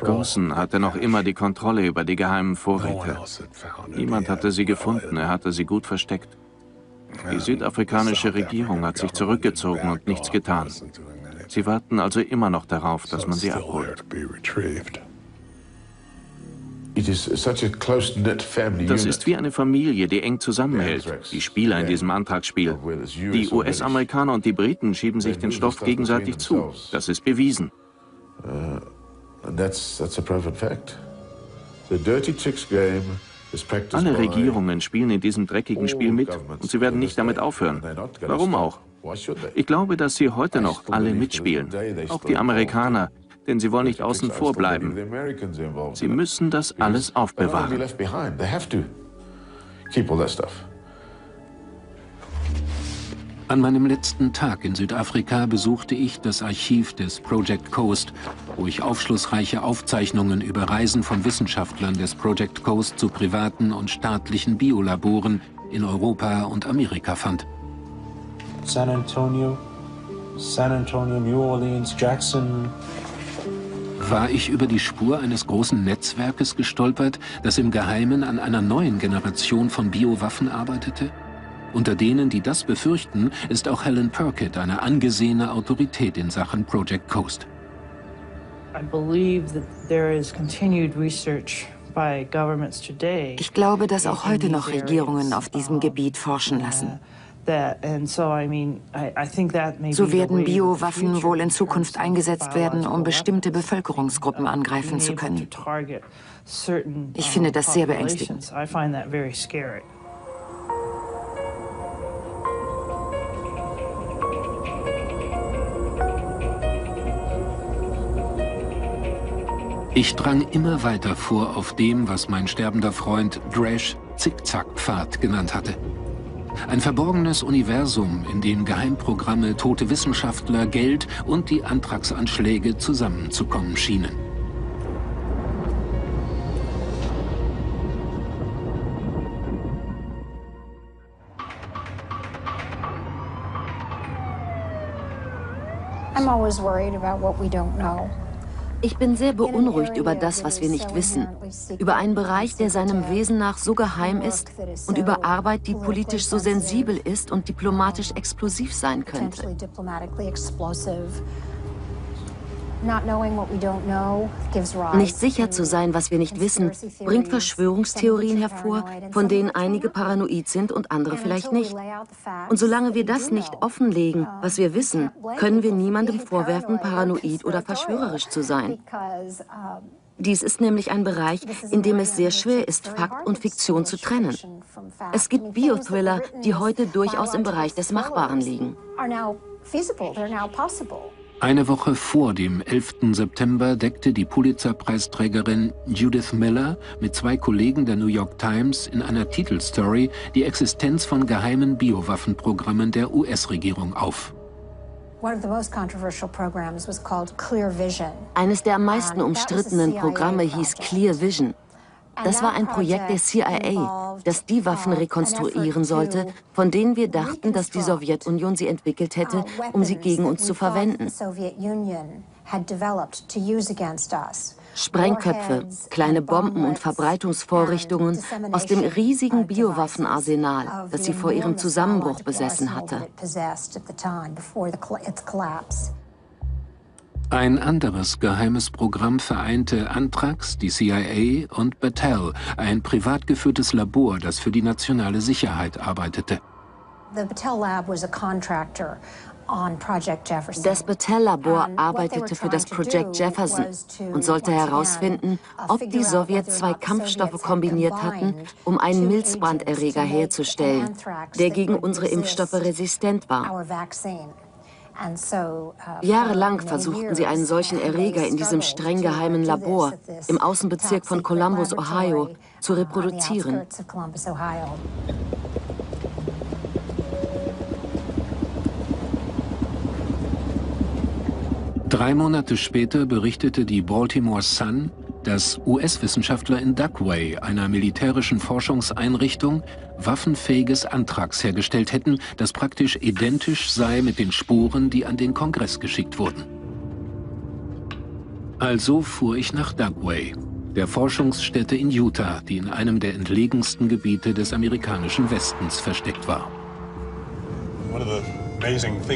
[SPEAKER 5] Gosen hatte noch immer die Kontrolle über die geheimen Vorräte. Niemand hatte sie gefunden, er hatte sie gut versteckt. Die südafrikanische Regierung hat sich zurückgezogen und nichts getan. Sie warten also immer noch darauf, dass man sie abholt. Das ist wie eine Familie, die eng zusammenhält, die Spieler in diesem Antragsspiel. Die US-Amerikaner und die Briten schieben sich den Stoff gegenseitig zu. Das ist bewiesen. Uh, Alle Regierungen spielen in diesem dreckigen Spiel mit und sie werden nicht damit aufhören. Warum auch? Ich glaube, dass sie heute noch alle mitspielen, auch die Amerikaner, denn sie wollen nicht außen vor bleiben. Sie müssen das alles aufbewahren.
[SPEAKER 2] An meinem letzten Tag in Südafrika besuchte ich das Archiv des Project Coast, wo ich aufschlussreiche Aufzeichnungen über Reisen von Wissenschaftlern des Project Coast zu privaten und staatlichen Biolaboren in Europa und Amerika fand. San Antonio, San Antonio, New Orleans, Jackson. War ich über die Spur eines großen Netzwerkes gestolpert, das im Geheimen an einer neuen Generation von Biowaffen arbeitete? Unter denen, die das befürchten, ist auch Helen Perkett eine angesehene Autorität in Sachen Project Coast.
[SPEAKER 3] Ich glaube, dass auch heute noch Regierungen auf diesem Gebiet forschen lassen. So werden Biowaffen wohl in Zukunft eingesetzt werden, um bestimmte Bevölkerungsgruppen angreifen zu können. Ich finde das sehr beängstigend.
[SPEAKER 2] Ich drang immer weiter vor auf dem, was mein sterbender Freund Dresch Zickzackpfad genannt hatte. Ein verborgenes Universum, in dem Geheimprogramme, tote Wissenschaftler, Geld und die Antragsanschläge zusammenzukommen schienen.
[SPEAKER 9] I'm always worried about what we don't know.
[SPEAKER 10] Ich bin sehr beunruhigt über das, was wir nicht wissen. Über einen Bereich, der seinem Wesen nach so geheim ist und über Arbeit, die politisch so sensibel ist und diplomatisch explosiv sein könnte. Nicht sicher zu sein, was wir nicht wissen, bringt Verschwörungstheorien hervor, von denen einige paranoid sind und andere vielleicht nicht. Und solange wir das nicht offenlegen, was wir wissen, können wir niemandem vorwerfen, paranoid oder verschwörerisch zu sein. Dies ist nämlich ein Bereich, in dem es sehr schwer ist, Fakt und Fiktion zu trennen. Es gibt Biothriller, die heute durchaus im Bereich des Machbaren liegen.
[SPEAKER 2] Eine Woche vor dem 11. September deckte die Pulitzer-Preisträgerin Judith Miller mit zwei Kollegen der New York Times in einer Titelstory die Existenz von geheimen Biowaffenprogrammen der US-Regierung auf.
[SPEAKER 10] Eines der am meisten umstrittenen Programme hieß Clear Vision. Das war ein Projekt der CIA, das die Waffen rekonstruieren sollte, von denen wir dachten, dass die Sowjetunion sie entwickelt hätte, um sie gegen uns zu verwenden. Sprengköpfe, kleine Bomben und Verbreitungsvorrichtungen aus dem riesigen Biowaffenarsenal, das sie vor ihrem Zusammenbruch besessen hatte.
[SPEAKER 2] Ein anderes geheimes Programm vereinte Anthrax, die CIA und Battelle, ein privat geführtes Labor, das für die nationale Sicherheit arbeitete.
[SPEAKER 10] Das Battelle-Labor arbeitete für das Project Jefferson und sollte herausfinden, ob die Sowjets zwei Kampfstoffe kombiniert hatten, um einen Milzbranderreger herzustellen, der gegen unsere Impfstoffe resistent war. Uh, Jahrelang versuchten sie einen solchen Erreger in diesem streng geheimen Labor im Außenbezirk von Columbus, Ohio, zu reproduzieren.
[SPEAKER 2] Drei Monate später berichtete die Baltimore Sun, dass US-Wissenschaftler in Dugway, einer militärischen Forschungseinrichtung, waffenfähiges Anthrax hergestellt hätten, das praktisch identisch sei mit den Spuren, die an den Kongress geschickt wurden. Also fuhr ich nach Dugway, der Forschungsstätte in Utah, die in einem der entlegensten Gebiete des amerikanischen Westens versteckt war.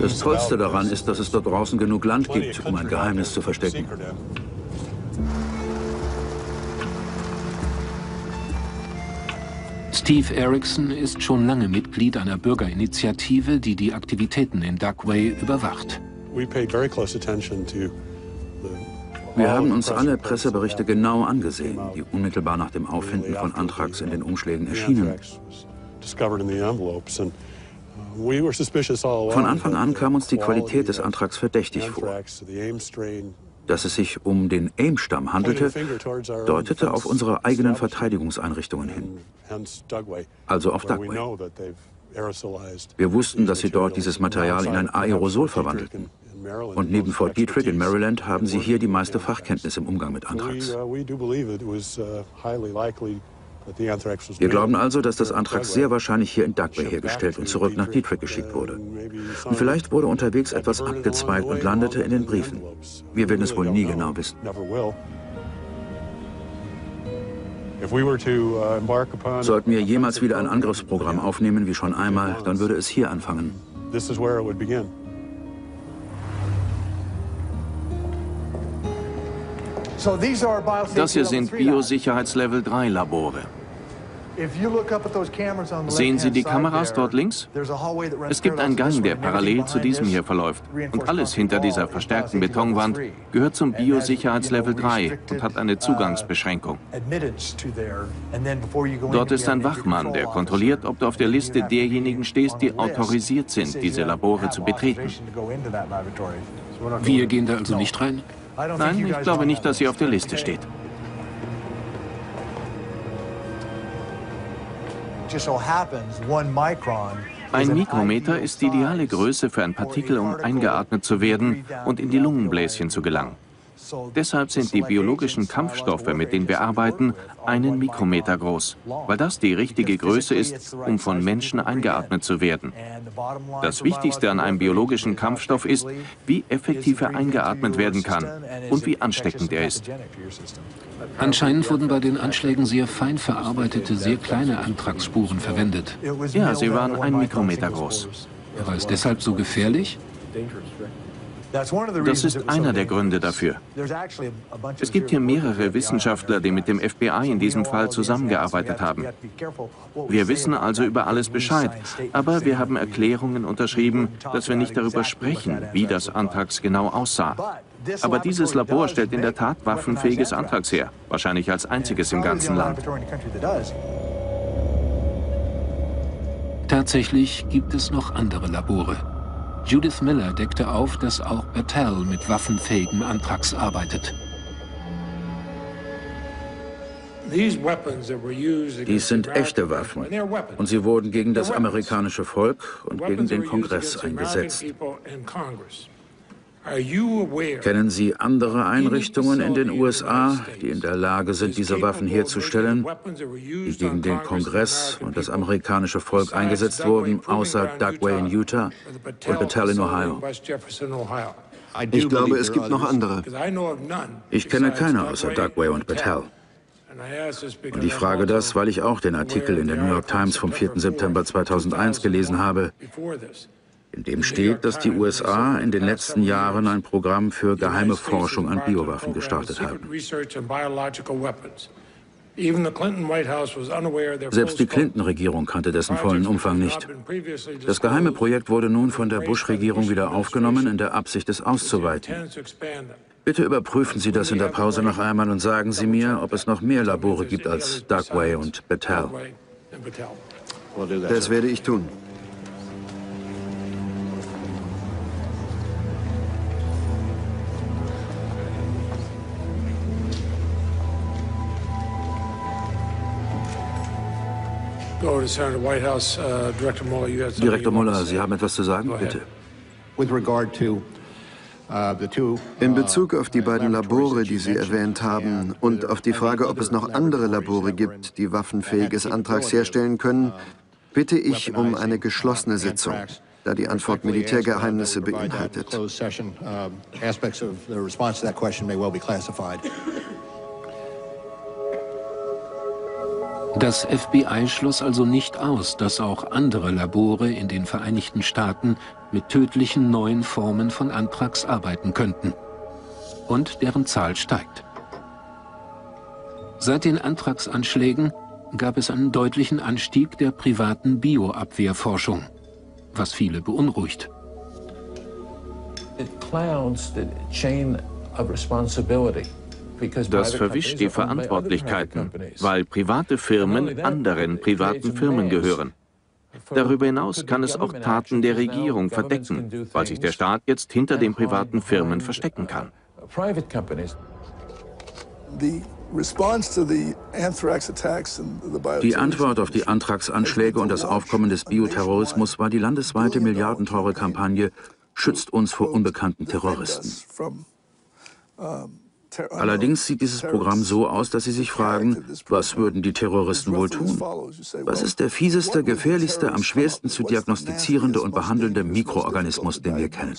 [SPEAKER 11] Das Tollste daran ist, dass es dort draußen genug Land gibt, um ein Geheimnis zu verstecken.
[SPEAKER 2] Steve Erickson ist schon lange Mitglied einer Bürgerinitiative, die die Aktivitäten in Duckway überwacht.
[SPEAKER 11] Wir haben uns alle Presseberichte genau angesehen, die unmittelbar nach dem Auffinden von Anthrax in den Umschlägen erschienen. Von Anfang an kam uns die Qualität des Anthrax verdächtig vor. Dass es sich um den AIM-Stamm handelte, deutete auf unsere eigenen Verteidigungseinrichtungen hin, also auf Dugway. Wir wussten, dass sie dort dieses Material in ein Aerosol verwandelten. Und neben Fort Detrick in Maryland haben sie hier die meiste Fachkenntnis im Umgang mit Anthrax. Wir glauben also, dass das Anthrax sehr wahrscheinlich hier in Dugway hergestellt und zurück nach Detroit geschickt wurde. Und vielleicht wurde unterwegs etwas abgezweigt und landete in den Briefen. Wir werden es wohl nie genau wissen. Sollten wir jemals wieder ein Angriffsprogramm aufnehmen, wie schon einmal, dann würde es hier anfangen.
[SPEAKER 12] Das hier sind Biosicherheitslevel 3 Labore. Sehen Sie die Kameras dort links? Es gibt einen Gang, der parallel zu diesem hier verläuft. Und alles hinter dieser verstärkten Betonwand gehört zum Biosicherheitslevel 3 und hat eine uh, Zugangsbeschränkung. Dort ist ein Wachmann, der kontrolliert, ob du auf der Liste derjenigen stehst, die autorisiert sind, diese Labore zu betreten.
[SPEAKER 2] Wir gehen da also nicht rein?
[SPEAKER 12] Nein, ich glaube nicht, dass sie auf der Liste steht. Ein Mikrometer ist die ideale Größe für ein Partikel, um eingeatmet zu werden und in die Lungenbläschen zu gelangen.
[SPEAKER 5] Deshalb sind die biologischen Kampfstoffe, mit denen wir arbeiten, einen Mikrometer groß, weil das die richtige Größe ist, um von Menschen eingeatmet zu werden. Das Wichtigste an einem biologischen Kampfstoff ist, wie effektiv er eingeatmet werden kann und wie ansteckend er ist.
[SPEAKER 2] Anscheinend wurden bei den Anschlägen sehr fein verarbeitete, sehr kleine Antragsspuren verwendet.
[SPEAKER 5] Ja, sie waren ein Mikrometer groß.
[SPEAKER 2] War es deshalb so gefährlich?
[SPEAKER 5] Das ist einer der Gründe dafür. Es gibt hier mehrere Wissenschaftler, die mit dem FBI in diesem Fall zusammengearbeitet haben. Wir wissen also über alles Bescheid, aber wir haben Erklärungen unterschrieben, dass wir nicht darüber sprechen, wie das Antrax genau aussah. Aber dieses Labor stellt in der Tat waffenfähiges Antrax her, wahrscheinlich als einziges im ganzen Land.
[SPEAKER 2] Tatsächlich gibt es noch andere Labore. Judith Miller deckte auf, dass auch Battelle mit waffenfähigem Anthrax arbeitet.
[SPEAKER 1] Dies sind echte Waffen und sie wurden gegen das amerikanische Volk und gegen den Kongress eingesetzt. Kennen Sie andere Einrichtungen in den USA, die in der Lage sind, diese Waffen herzustellen, die gegen den Kongress und das amerikanische Volk eingesetzt wurden, außer Dugway in Utah und Battelle in Ohio?
[SPEAKER 4] Ich glaube, es gibt noch andere.
[SPEAKER 1] Ich kenne keine außer Dugway und Battelle. Und ich frage das, weil ich auch den Artikel in der New York Times vom 4. September 2001 gelesen habe, in dem steht, dass die USA in den letzten Jahren ein Programm für geheime Forschung an Biowaffen gestartet haben. Selbst die Clinton-Regierung kannte dessen vollen Umfang nicht. Das geheime Projekt wurde nun von der Bush-Regierung wieder aufgenommen, in der Absicht, es auszuweiten. Bitte überprüfen Sie das in der Pause noch einmal und sagen Sie mir, ob es noch mehr Labore gibt als Dugway und Battelle.
[SPEAKER 4] Das werde ich tun.
[SPEAKER 1] Direktor Muller, Sie haben etwas zu sagen? Bitte.
[SPEAKER 4] Uh, In Bezug auf die beiden Labore, die Sie erwähnt haben, und auf die Frage, ob es noch andere Labore gibt, die waffenfähiges Antrags herstellen können, bitte ich um eine geschlossene Sitzung, da die Antwort Militärgeheimnisse beinhaltet.
[SPEAKER 2] Das FBI schloss also nicht aus, dass auch andere Labore in den Vereinigten Staaten mit tödlichen neuen Formen von Anthrax arbeiten könnten. Und deren Zahl steigt. Seit den Anthrax-Anschlägen gab es einen deutlichen Anstieg der privaten Bioabwehrforschung, was viele beunruhigt.
[SPEAKER 9] It clowns the chain of responsibility.
[SPEAKER 5] Das verwischt die Verantwortlichkeiten, weil private Firmen anderen privaten Firmen gehören. Darüber hinaus kann es auch Taten der Regierung verdecken, weil sich der Staat jetzt hinter den privaten Firmen verstecken kann.
[SPEAKER 1] Die Antwort auf die Antragsanschläge und das Aufkommen des Bioterrorismus war die landesweite milliardenteure Kampagne Schützt uns vor unbekannten Terroristen. Allerdings sieht dieses Programm so aus, dass Sie sich fragen, was würden die Terroristen wohl tun? Was ist der fieseste, gefährlichste, am schwersten zu diagnostizierende und behandelnde Mikroorganismus, den wir kennen?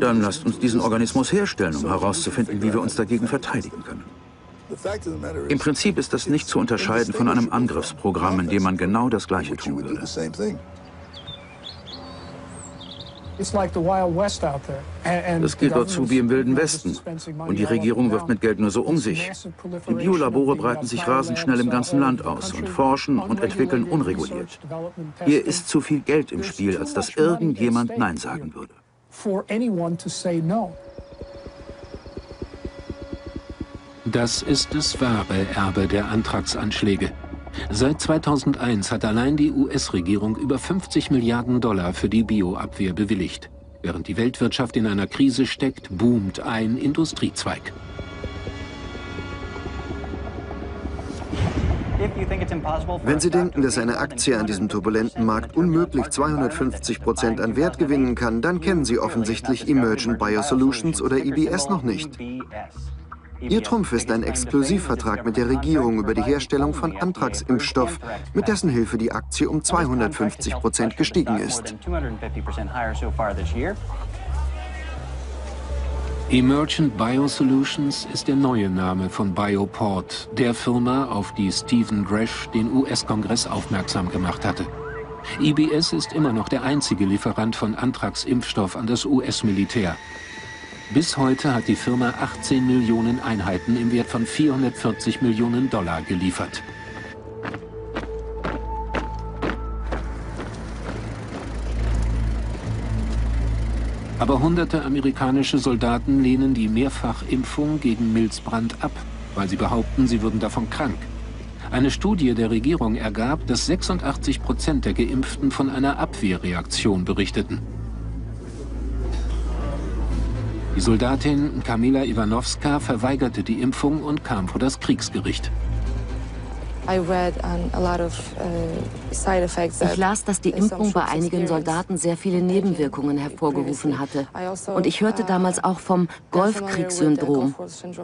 [SPEAKER 1] Dann lasst uns diesen Organismus herstellen, um herauszufinden, wie wir uns dagegen verteidigen können. Im Prinzip ist das nicht zu unterscheiden von einem Angriffsprogramm, in dem man genau das Gleiche tun würde. Es geht dort zu wie im Wilden Westen. Und die Regierung wirft mit Geld nur so um sich. Die Biolabore breiten sich rasend schnell im ganzen Land aus und forschen und entwickeln unreguliert. Hier ist zu viel Geld im Spiel, als dass irgendjemand Nein sagen würde.
[SPEAKER 2] Das ist das wahre Erbe der Antragsanschläge. Seit 2001 hat allein die US-Regierung über 50 Milliarden Dollar für die Bioabwehr bewilligt. Während die Weltwirtschaft in einer Krise steckt, boomt ein Industriezweig.
[SPEAKER 4] Wenn Sie denken, dass eine Aktie an diesem turbulenten Markt unmöglich 250 Prozent an Wert gewinnen kann, dann kennen Sie offensichtlich Emergent Biosolutions oder EBS noch nicht. Ihr Trumpf ist ein Exklusivvertrag mit der Regierung über die Herstellung von Antragsimpfstoff, mit dessen Hilfe die Aktie um 250 Prozent gestiegen ist.
[SPEAKER 2] Emergent Biosolutions ist der neue Name von Bioport, der Firma, auf die Stephen Dresch den US-Kongress aufmerksam gemacht hatte. IBS ist immer noch der einzige Lieferant von Antragsimpfstoff an das US-Militär. Bis heute hat die Firma 18 Millionen Einheiten im Wert von 440 Millionen Dollar geliefert. Aber hunderte amerikanische Soldaten lehnen die Mehrfachimpfung gegen Milzbrand ab, weil sie behaupten, sie würden davon krank. Eine Studie der Regierung ergab, dass 86 Prozent der Geimpften von einer Abwehrreaktion berichteten. Die Soldatin Kamila Iwanowska verweigerte die Impfung und kam vor das Kriegsgericht.
[SPEAKER 13] Uh, ich las, dass die Impfung bei einigen Soldaten sehr viele Nebenwirkungen hervorgerufen hatte.
[SPEAKER 3] Also,
[SPEAKER 13] Und ich hörte
[SPEAKER 3] uh,
[SPEAKER 13] damals auch vom Golfkriegssyndrom.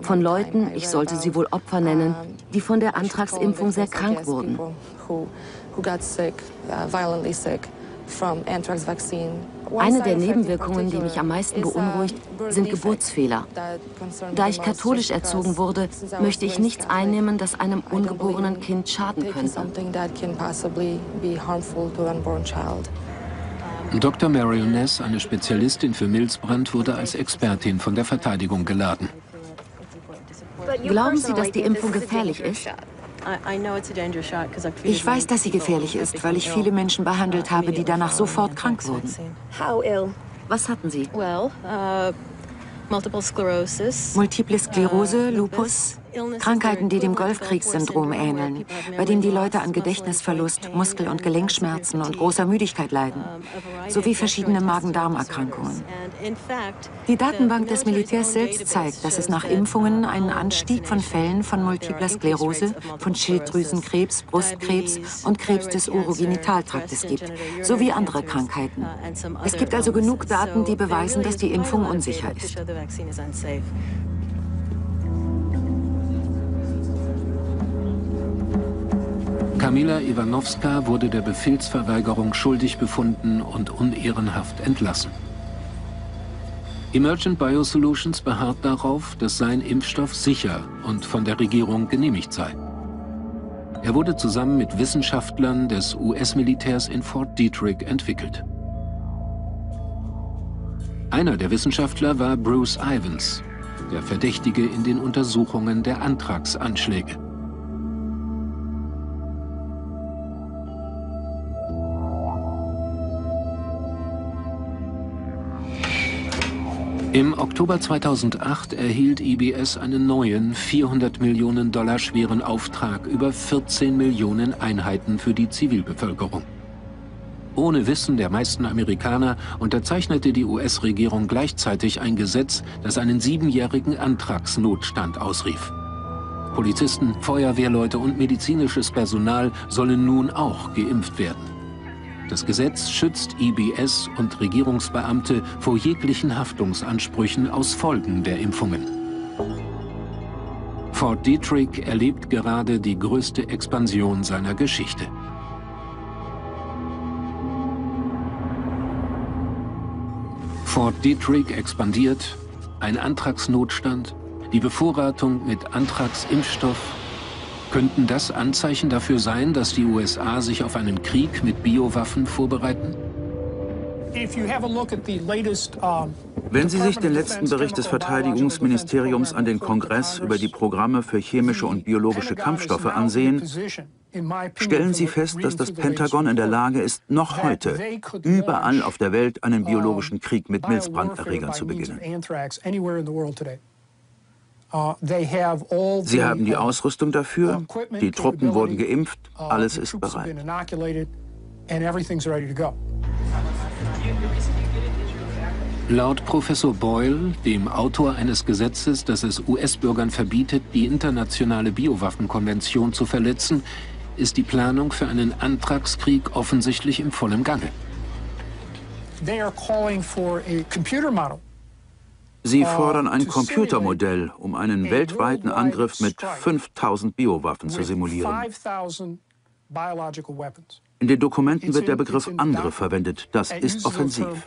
[SPEAKER 13] Von Leuten, ich sollte sie wohl Opfer nennen, die von der Antragsimpfung sehr krank wurden.
[SPEAKER 3] Eine der Nebenwirkungen, die mich am meisten beunruhigt, sind Geburtsfehler. Da ich katholisch erzogen wurde, möchte ich nichts einnehmen, das einem ungeborenen Kind schaden könnte.
[SPEAKER 2] Dr. Marion Ness, eine Spezialistin für Milzbrand, wurde als Expertin von der Verteidigung geladen.
[SPEAKER 3] Glauben Sie, dass die Impfung gefährlich ist? Ich weiß, dass sie gefährlich ist, weil ich viele Menschen behandelt habe, die danach sofort krank wurden. Was hatten sie?
[SPEAKER 13] uh,
[SPEAKER 3] Multiple Sklerose, Lupus, Krankheiten, die dem Golfkriegssyndrom ähneln, bei dem die Leute an Gedächtnisverlust, Muskel- und Gelenkschmerzen und großer Müdigkeit leiden, sowie verschiedene Magen-Darm-Erkrankungen. Die Datenbank des Militärs selbst zeigt, dass es nach Impfungen einen Anstieg von Fällen von multipler Sklerose, von Schilddrüsenkrebs, Brustkrebs und Krebs des Urogenitaltraktes gibt, sowie andere Krankheiten. Es gibt also genug Daten, die beweisen, dass die Impfung unsicher ist.
[SPEAKER 2] Kamila Iwanowska wurde der Befehlsverweigerung schuldig befunden und unehrenhaft entlassen. Emergent Biosolutions beharrt darauf, dass sein Impfstoff sicher und von der Regierung genehmigt sei. Er wurde zusammen mit Wissenschaftlern des US-Militärs in Fort Detrick entwickelt. Einer der Wissenschaftler war Bruce Ivans, der Verdächtige in den Untersuchungen der Antragsanschläge. Im Oktober 2008 erhielt IBS einen neuen, 400 Millionen Dollar schweren Auftrag über 14 Millionen Einheiten für die Zivilbevölkerung. Ohne Wissen der meisten Amerikaner unterzeichnete die US-Regierung gleichzeitig ein Gesetz, das einen siebenjährigen Antragsnotstand ausrief. Polizisten, Feuerwehrleute und medizinisches Personal sollen nun auch geimpft werden. Das Gesetz schützt IBS und Regierungsbeamte vor jeglichen Haftungsansprüchen aus Folgen der Impfungen. Fort Detrick erlebt gerade die größte Expansion seiner Geschichte. Fort Detrick expandiert, ein Antragsnotstand, die Bevorratung mit Antragsimpfstoff Könnten das Anzeichen dafür sein, dass die USA sich auf einen Krieg mit Biowaffen vorbereiten?
[SPEAKER 1] Wenn Sie sich den letzten Bericht des Verteidigungsministeriums an den Kongress über die Programme für chemische und biologische Kampfstoffe ansehen, stellen Sie fest, dass das Pentagon in der Lage ist, noch heute überall auf der Welt einen biologischen Krieg mit Milzbranderregern zu beginnen.
[SPEAKER 14] Uh,
[SPEAKER 1] Sie haben die
[SPEAKER 14] uh,
[SPEAKER 1] Ausrüstung dafür, die Truppen wurden geimpft, uh, alles ist bereit.
[SPEAKER 2] Laut Professor Boyle, dem Autor eines Gesetzes, das es US-Bürgern verbietet, die internationale Biowaffenkonvention zu verletzen, ist die Planung für einen Antragskrieg offensichtlich im vollen Gange.
[SPEAKER 1] Sie fordern ein Computermodell, um einen weltweiten Angriff mit 5000 Biowaffen zu simulieren. In den Dokumenten wird der Begriff Angriff verwendet. Das ist offensiv.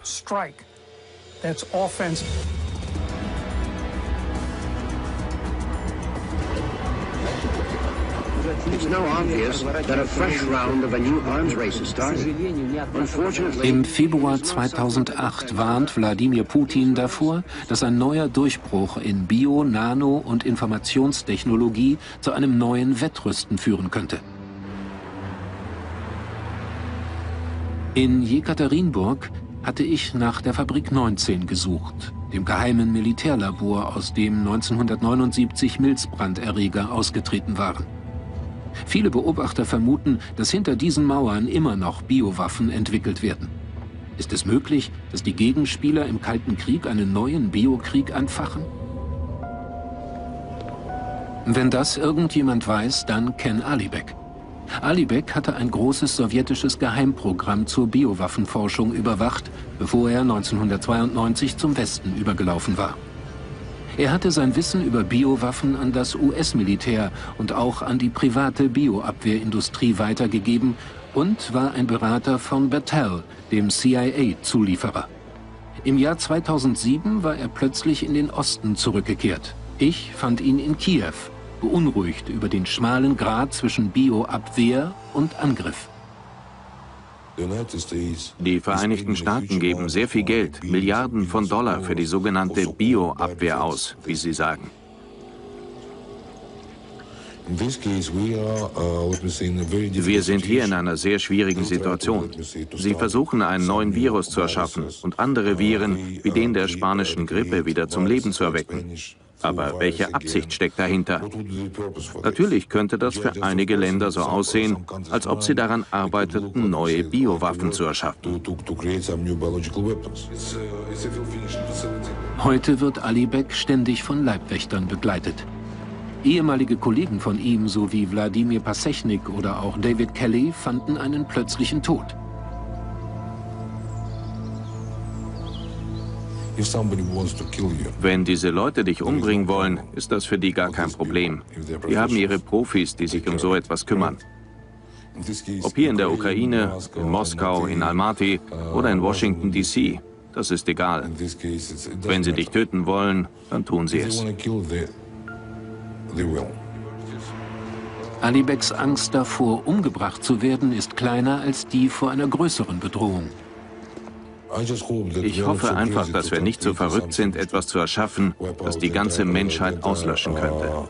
[SPEAKER 2] Im Februar 2008 warnt Wladimir Putin davor, dass ein neuer Durchbruch in Bio-, Nano- und Informationstechnologie zu einem neuen Wettrüsten führen könnte. In Jekaterinburg hatte ich nach der Fabrik 19 gesucht, dem geheimen Militärlabor, aus dem 1979 Milzbranderreger ausgetreten waren. Viele Beobachter vermuten, dass hinter diesen Mauern immer noch Biowaffen entwickelt werden. Ist es möglich, dass die Gegenspieler im Kalten Krieg einen neuen Biokrieg anfachen? Wenn das irgendjemand weiß, dann Ken Alibek. Alibek hatte ein großes sowjetisches Geheimprogramm zur Biowaffenforschung überwacht, bevor er 1992 zum Westen übergelaufen war. Er hatte sein Wissen über Biowaffen an das US-Militär und auch an die private Bioabwehrindustrie weitergegeben und war ein Berater von Battelle, dem CIA-Zulieferer. Im Jahr 2007 war er plötzlich in den Osten zurückgekehrt. Ich fand ihn in Kiew, beunruhigt über den schmalen Grat zwischen Bioabwehr und Angriff.
[SPEAKER 5] Die Vereinigten Staaten geben sehr viel Geld, Milliarden von Dollar für die sogenannte Bioabwehr aus, wie sie sagen. Wir sind hier in einer sehr schwierigen Situation. Sie versuchen, einen neuen Virus zu erschaffen und andere Viren wie den der spanischen Grippe wieder zum Leben zu erwecken. Aber welche Absicht steckt dahinter? Natürlich könnte das für einige Länder so aussehen, als ob sie daran arbeiteten, neue Biowaffen zu erschaffen.
[SPEAKER 2] Heute wird Alibek ständig von Leibwächtern begleitet. Ehemalige Kollegen von ihm sowie Wladimir Pasechnik oder auch David Kelly fanden einen plötzlichen Tod.
[SPEAKER 5] Wenn diese Leute dich umbringen wollen, ist das für die gar kein Problem. Die haben ihre Profis, die sich um so etwas kümmern. Ob hier in der Ukraine, in Moskau, in Almaty oder in Washington, D.C., das ist egal. Wenn sie dich töten wollen, dann tun sie es.
[SPEAKER 2] Alibeks Angst davor, umgebracht zu werden, ist kleiner als die vor einer größeren Bedrohung.
[SPEAKER 5] Ich hoffe einfach, dass wir nicht so verrückt sind, etwas zu erschaffen, das die ganze Menschheit auslöschen könnte.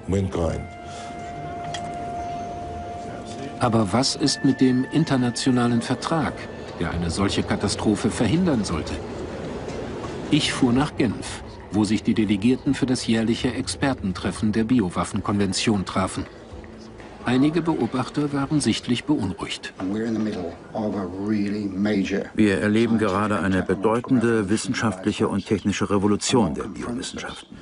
[SPEAKER 2] Aber was ist mit dem internationalen Vertrag, der eine solche Katastrophe verhindern sollte? Ich fuhr nach Genf, wo sich die Delegierten für das jährliche Expertentreffen der Biowaffenkonvention trafen. Einige Beobachter waren sichtlich beunruhigt.
[SPEAKER 1] Wir erleben gerade eine bedeutende wissenschaftliche und technische Revolution der Biowissenschaften.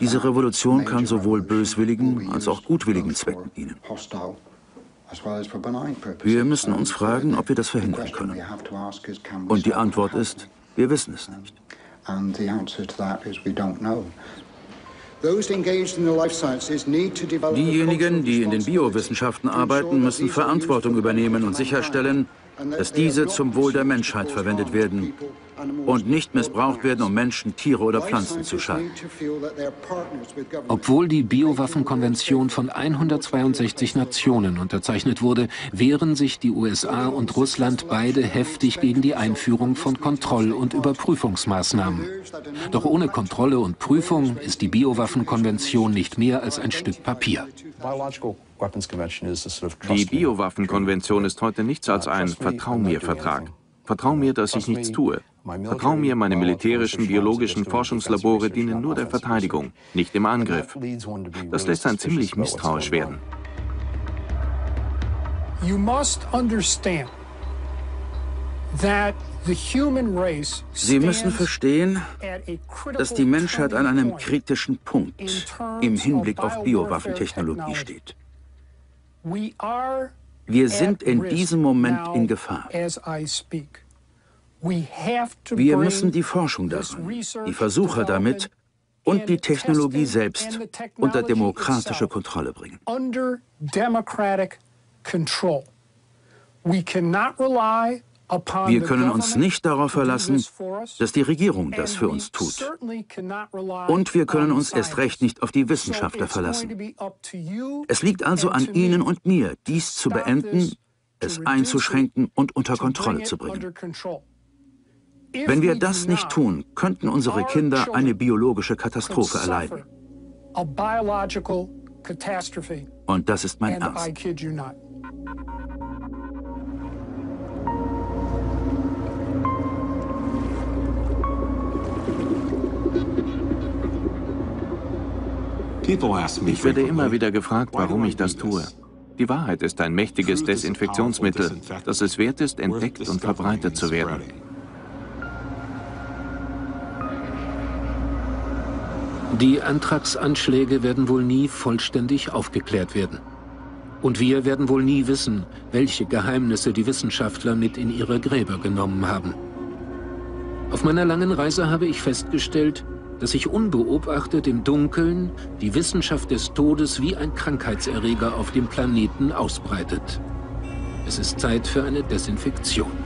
[SPEAKER 1] Diese Revolution kann sowohl böswilligen als auch gutwilligen Zwecken dienen. Wir müssen uns fragen, ob wir das verhindern können. Und die Antwort ist, wir wissen es nicht. Diejenigen, die in den Biowissenschaften arbeiten, müssen Verantwortung übernehmen und sicherstellen, dass diese zum Wohl der Menschheit verwendet werden und nicht missbraucht werden, um Menschen, Tiere oder Pflanzen zu schaden.
[SPEAKER 2] Obwohl die Biowaffenkonvention von 162 Nationen unterzeichnet wurde, wehren sich die USA und Russland beide heftig gegen die Einführung von Kontroll- und Überprüfungsmaßnahmen. Doch ohne Kontrolle und Prüfung ist die Biowaffenkonvention nicht mehr als ein Stück Papier.
[SPEAKER 5] Die Biowaffenkonvention ist heute nichts als ein Vertrau mir Vertrag. Vertrau mir, dass ich nichts tue. Vertrau mir, meine militärischen, biologischen Forschungslabore dienen nur der Verteidigung, nicht dem Angriff. Das lässt einen ziemlich misstrauisch werden.
[SPEAKER 1] Sie müssen verstehen, dass die Menschheit an einem kritischen Punkt im Hinblick auf Biowaffentechnologie steht. Wir sind in diesem Moment in Gefahr. Wir müssen die Forschung daran, die Versuche damit und die Technologie selbst unter demokratische Kontrolle bringen. Wir können uns nicht darauf verlassen, dass die Regierung das für uns tut. Und wir können uns erst recht nicht auf die Wissenschaftler verlassen. Es liegt also an Ihnen und mir, dies zu beenden, es einzuschränken und unter Kontrolle zu bringen. Wenn wir das nicht tun, könnten unsere Kinder eine biologische Katastrophe erleiden. Und das ist mein Ernst.
[SPEAKER 5] Ich werde immer wieder gefragt, warum ich das tue. Die Wahrheit ist ein mächtiges Desinfektionsmittel, das es wert ist, entdeckt und verbreitet zu werden.
[SPEAKER 2] Die Antragsanschläge werden wohl nie vollständig aufgeklärt werden. Und wir werden wohl nie wissen, welche Geheimnisse die Wissenschaftler mit in ihre Gräber genommen haben. Auf meiner langen Reise habe ich festgestellt, dass sich unbeobachtet im Dunkeln die Wissenschaft des Todes wie ein Krankheitserreger auf dem Planeten ausbreitet. Es ist Zeit für eine Desinfektion.